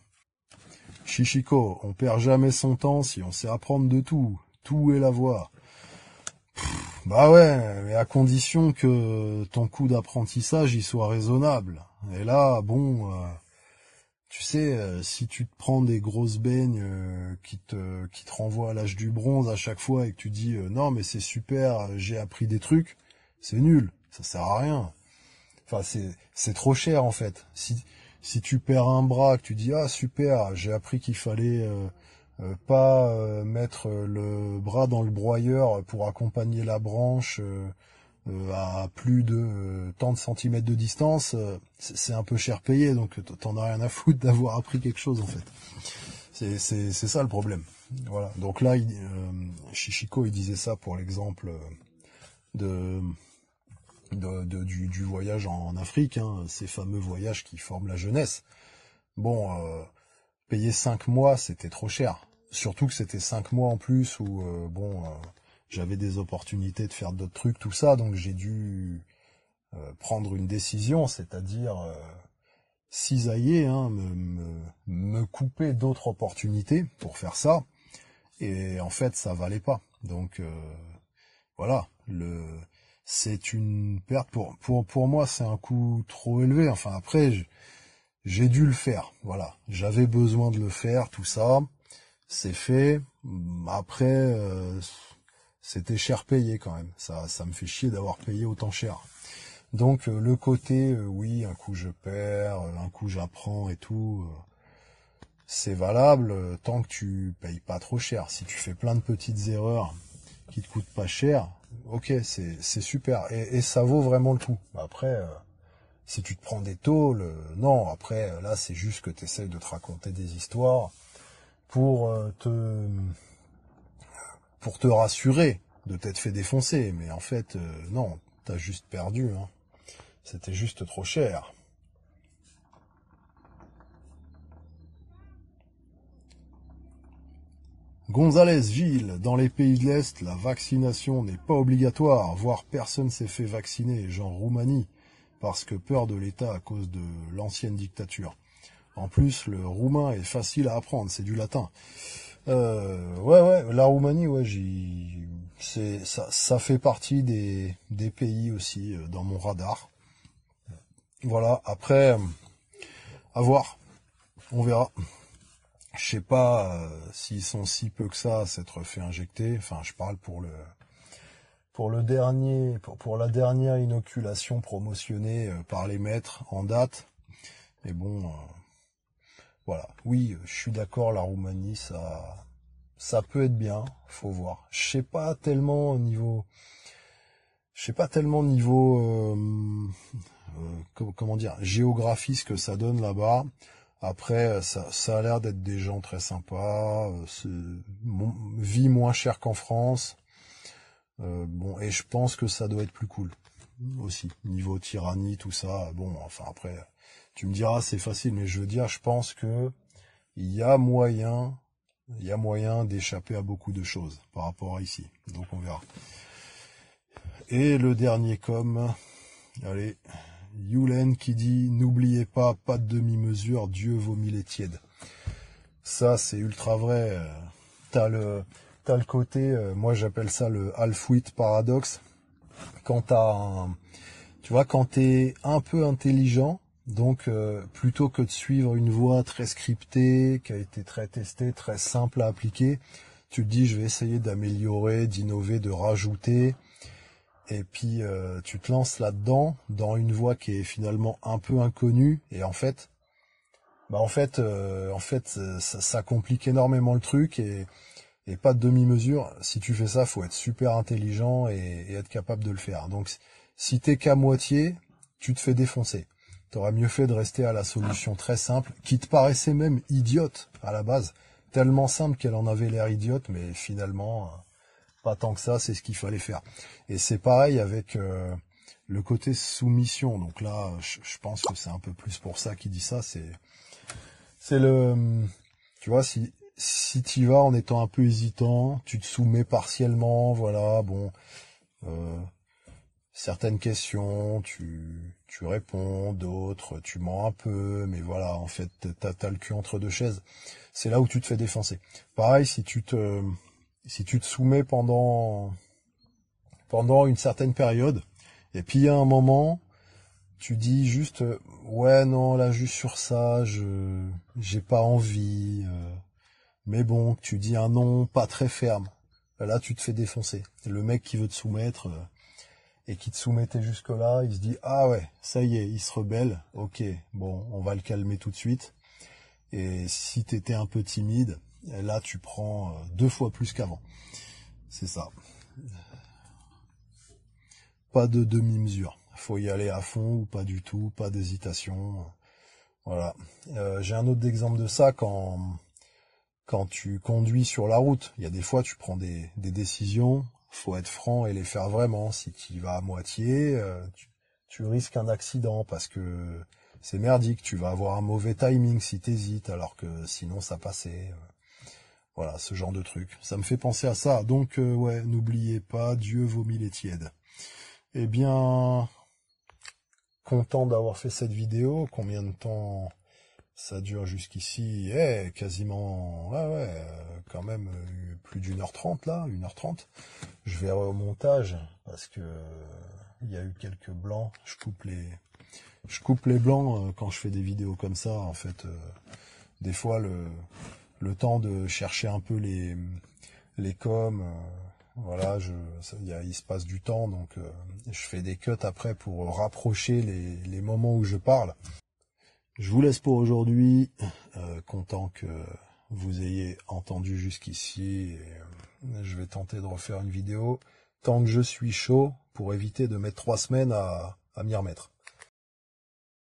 Chichico, on perd jamais son temps si on sait apprendre de tout tout est la voie. Bah ouais, mais à condition que ton coût d'apprentissage il soit raisonnable. Et là, bon, euh, tu sais, euh, si tu te prends des grosses baignes euh, qui te qui te renvoient à l'âge du bronze à chaque fois et que tu dis non mais c'est super, j'ai appris des trucs, c'est nul, ça sert à rien. Enfin, c'est c'est trop cher en fait. Si si tu perds un bras, que tu dis ah super, j'ai appris qu'il fallait euh, euh, pas euh, mettre le bras dans le broyeur pour accompagner la branche à plus de tant de centimètres de distance, c'est un peu cher payé, donc t'en as rien à foutre d'avoir appris quelque chose en fait. C'est ça le problème. Voilà. Donc là, il, il disait ça pour l'exemple de de, du, voyage en, Afrique, hein, ces fameux voyages qui forment la jeunesse. Bon, euh, payer cinq mois, c'était trop cher. Surtout que c'était cinq mois en plus où, euh, bon, euh, j'avais des opportunités de faire d'autres trucs, tout ça, donc j'ai dû euh, prendre une décision, c'est-à-dire cisailler, hein, me, me, couper d'autres opportunités pour faire ça. Et en fait, ça valait pas. Donc voilà, le c'est une perte pour pour pour moi c'est un coût trop élevé enfin après j'ai dû le faire voilà j'avais besoin de le faire tout ça c'est fait. Après euh, c'était cher payé quand même. Ça ça me fait chier d'avoir payé autant cher. Donc euh, le côté euh, oui un coup je perds un coup j'apprends et tout c'est valable tant que tu payes pas trop cher. Si tu fais plein de petites erreurs qui te coûtent pas cher ok, c'est super. Et, ça vaut vraiment le coup. Après, euh, si tu te prends des tôles, euh, non, après, euh, là, c'est juste que tu essayes de te raconter des histoires pour te pour te rassurer de t'être fait défoncer. Mais en fait, non, t'as juste perdu. Hein. C'était juste trop cher. Gonzalez Gilles, dans les pays de l'Est, la vaccination n'est pas obligatoire, voire personne s'est fait vacciner, genre Roumanie, parce que peur de l'État à cause de l'ancienne dictature. En plus, le roumain est facile à apprendre, c'est du latin. Euh, ouais, ouais, la Roumanie, ouais, j'y, c'est, ça, fait partie des, pays aussi euh, dans mon radar. Voilà, après, à voir, on verra. Je sais pas euh, s'ils sont si peu que ça à s'être fait injecter. Enfin, je parle pour le pour le dernier pour, pour la dernière inoculation promotionnée par les maîtres en date. Mais bon, voilà. Oui, je suis d'accord. La Roumanie, ça ça peut être bien. Faut voir. Je sais pas tellement au niveau je sais pas tellement niveau comment dire géographie ce que ça donne là-bas. Après, ça, a l'air d'être des gens très sympas, euh, vie moins chère qu'en France. Euh, bon, et je pense que ça doit être plus cool aussi niveau tyrannie, tout ça. Bon, enfin après, tu me diras c'est facile, mais je veux dire, je pense que il y a moyen, il y a moyen d'échapper à beaucoup de choses par rapport à ici. Donc on verra. Et le dernier com, allez, Yulen qui dit n'oubliez pas, pas de demi-mesure, Dieu vomit les tièdes. Ça, c'est ultra vrai. T'as le, t'as le côté, euh, moi j'appelle ça le half-wit paradoxe. Quand t'as tu vois, quand t'es un peu intelligent, donc euh, plutôt que de suivre une voie très scriptée, qui a été très testée, très simple à appliquer, tu te dis je vais essayer d'améliorer, d'innover, de rajouter, et puis euh, tu te lances là-dedans dans une voie qui est finalement un peu inconnue. Et en fait bah en fait euh, en fait ça, complique énormément le truc. Et, et pas de demi-mesure. Si tu fais ça faut être super intelligent et, et être capable de le faire. Donc si t'es qu'à moitié tu te fais défoncer t'aurais mieux fait de rester à la solution très simple qui te paraissait même idiote à la base tellement simple qu'elle en avait l'air idiote mais finalement pas tant que ça, c'est ce qu'il fallait faire. Et c'est pareil avec euh, le côté soumission. Donc là, je, pense que c'est un peu plus pour ça qu'il dit ça. C'est c'est le, tu vois, si si tu vas en étant un peu hésitant, tu te soumets partiellement, voilà, bon, euh, certaines questions, tu tu réponds, d'autres, tu mens un peu, mais voilà, en fait, t'as as le cul entre deux chaises. C'est là où tu te fais défoncer. Pareil, si tu te si tu te soumets pendant pendant une certaine période, et puis à un moment, tu dis juste ouais non là juste sur ça, je j'ai pas envie, euh, mais bon, tu dis un non pas très ferme, là tu te fais défoncer. Le mec qui veut te soumettre, euh, et qui te soumettait jusque-là, il se dit ah ouais, ça y est, il se rebelle, ok, bon, on va le calmer tout de suite. Et si tu étais un peu timide, là tu prends euh, deux fois plus qu'avant. C'est ça. Pas de demi-mesure. Faut y aller à fond ou pas du tout, pas d'hésitation. Voilà. Euh, j'ai un autre exemple de ça quand quand tu conduis sur la route. Il y a des fois tu prends des décisions faut être franc et les faire vraiment. Si tu y vas à moitié, euh, tu, risques un accident parce que c'est merdique. Tu vas avoir un mauvais timing si t'hésites, alors que sinon ça passait. Voilà, ce genre de truc. Ça me fait penser à ça. Donc euh, ouais, n'oubliez pas, Dieu vomit les tièdes. Eh bien, content d'avoir fait cette vidéo. Combien de temps ça dure jusqu'ici, eh, quasiment, euh, quand même euh, plus d'une heure trente là, une heure trente. Je vais au montage parce que il y a eu quelques blancs. Je coupe les, je coupe les blancs euh, quand je fais des vidéos comme ça. En fait, des fois le, le temps de chercher un peu les, les coms, voilà, je, il se passe du temps, donc je fais des cuts après pour rapprocher les, les moments où je parle. Je vous laisse pour aujourd'hui. Euh, content que vous ayez entendu jusqu'ici. Euh, je vais tenter de refaire une vidéo tant que je suis chaud pour éviter de mettre trois semaines à, à m'y remettre.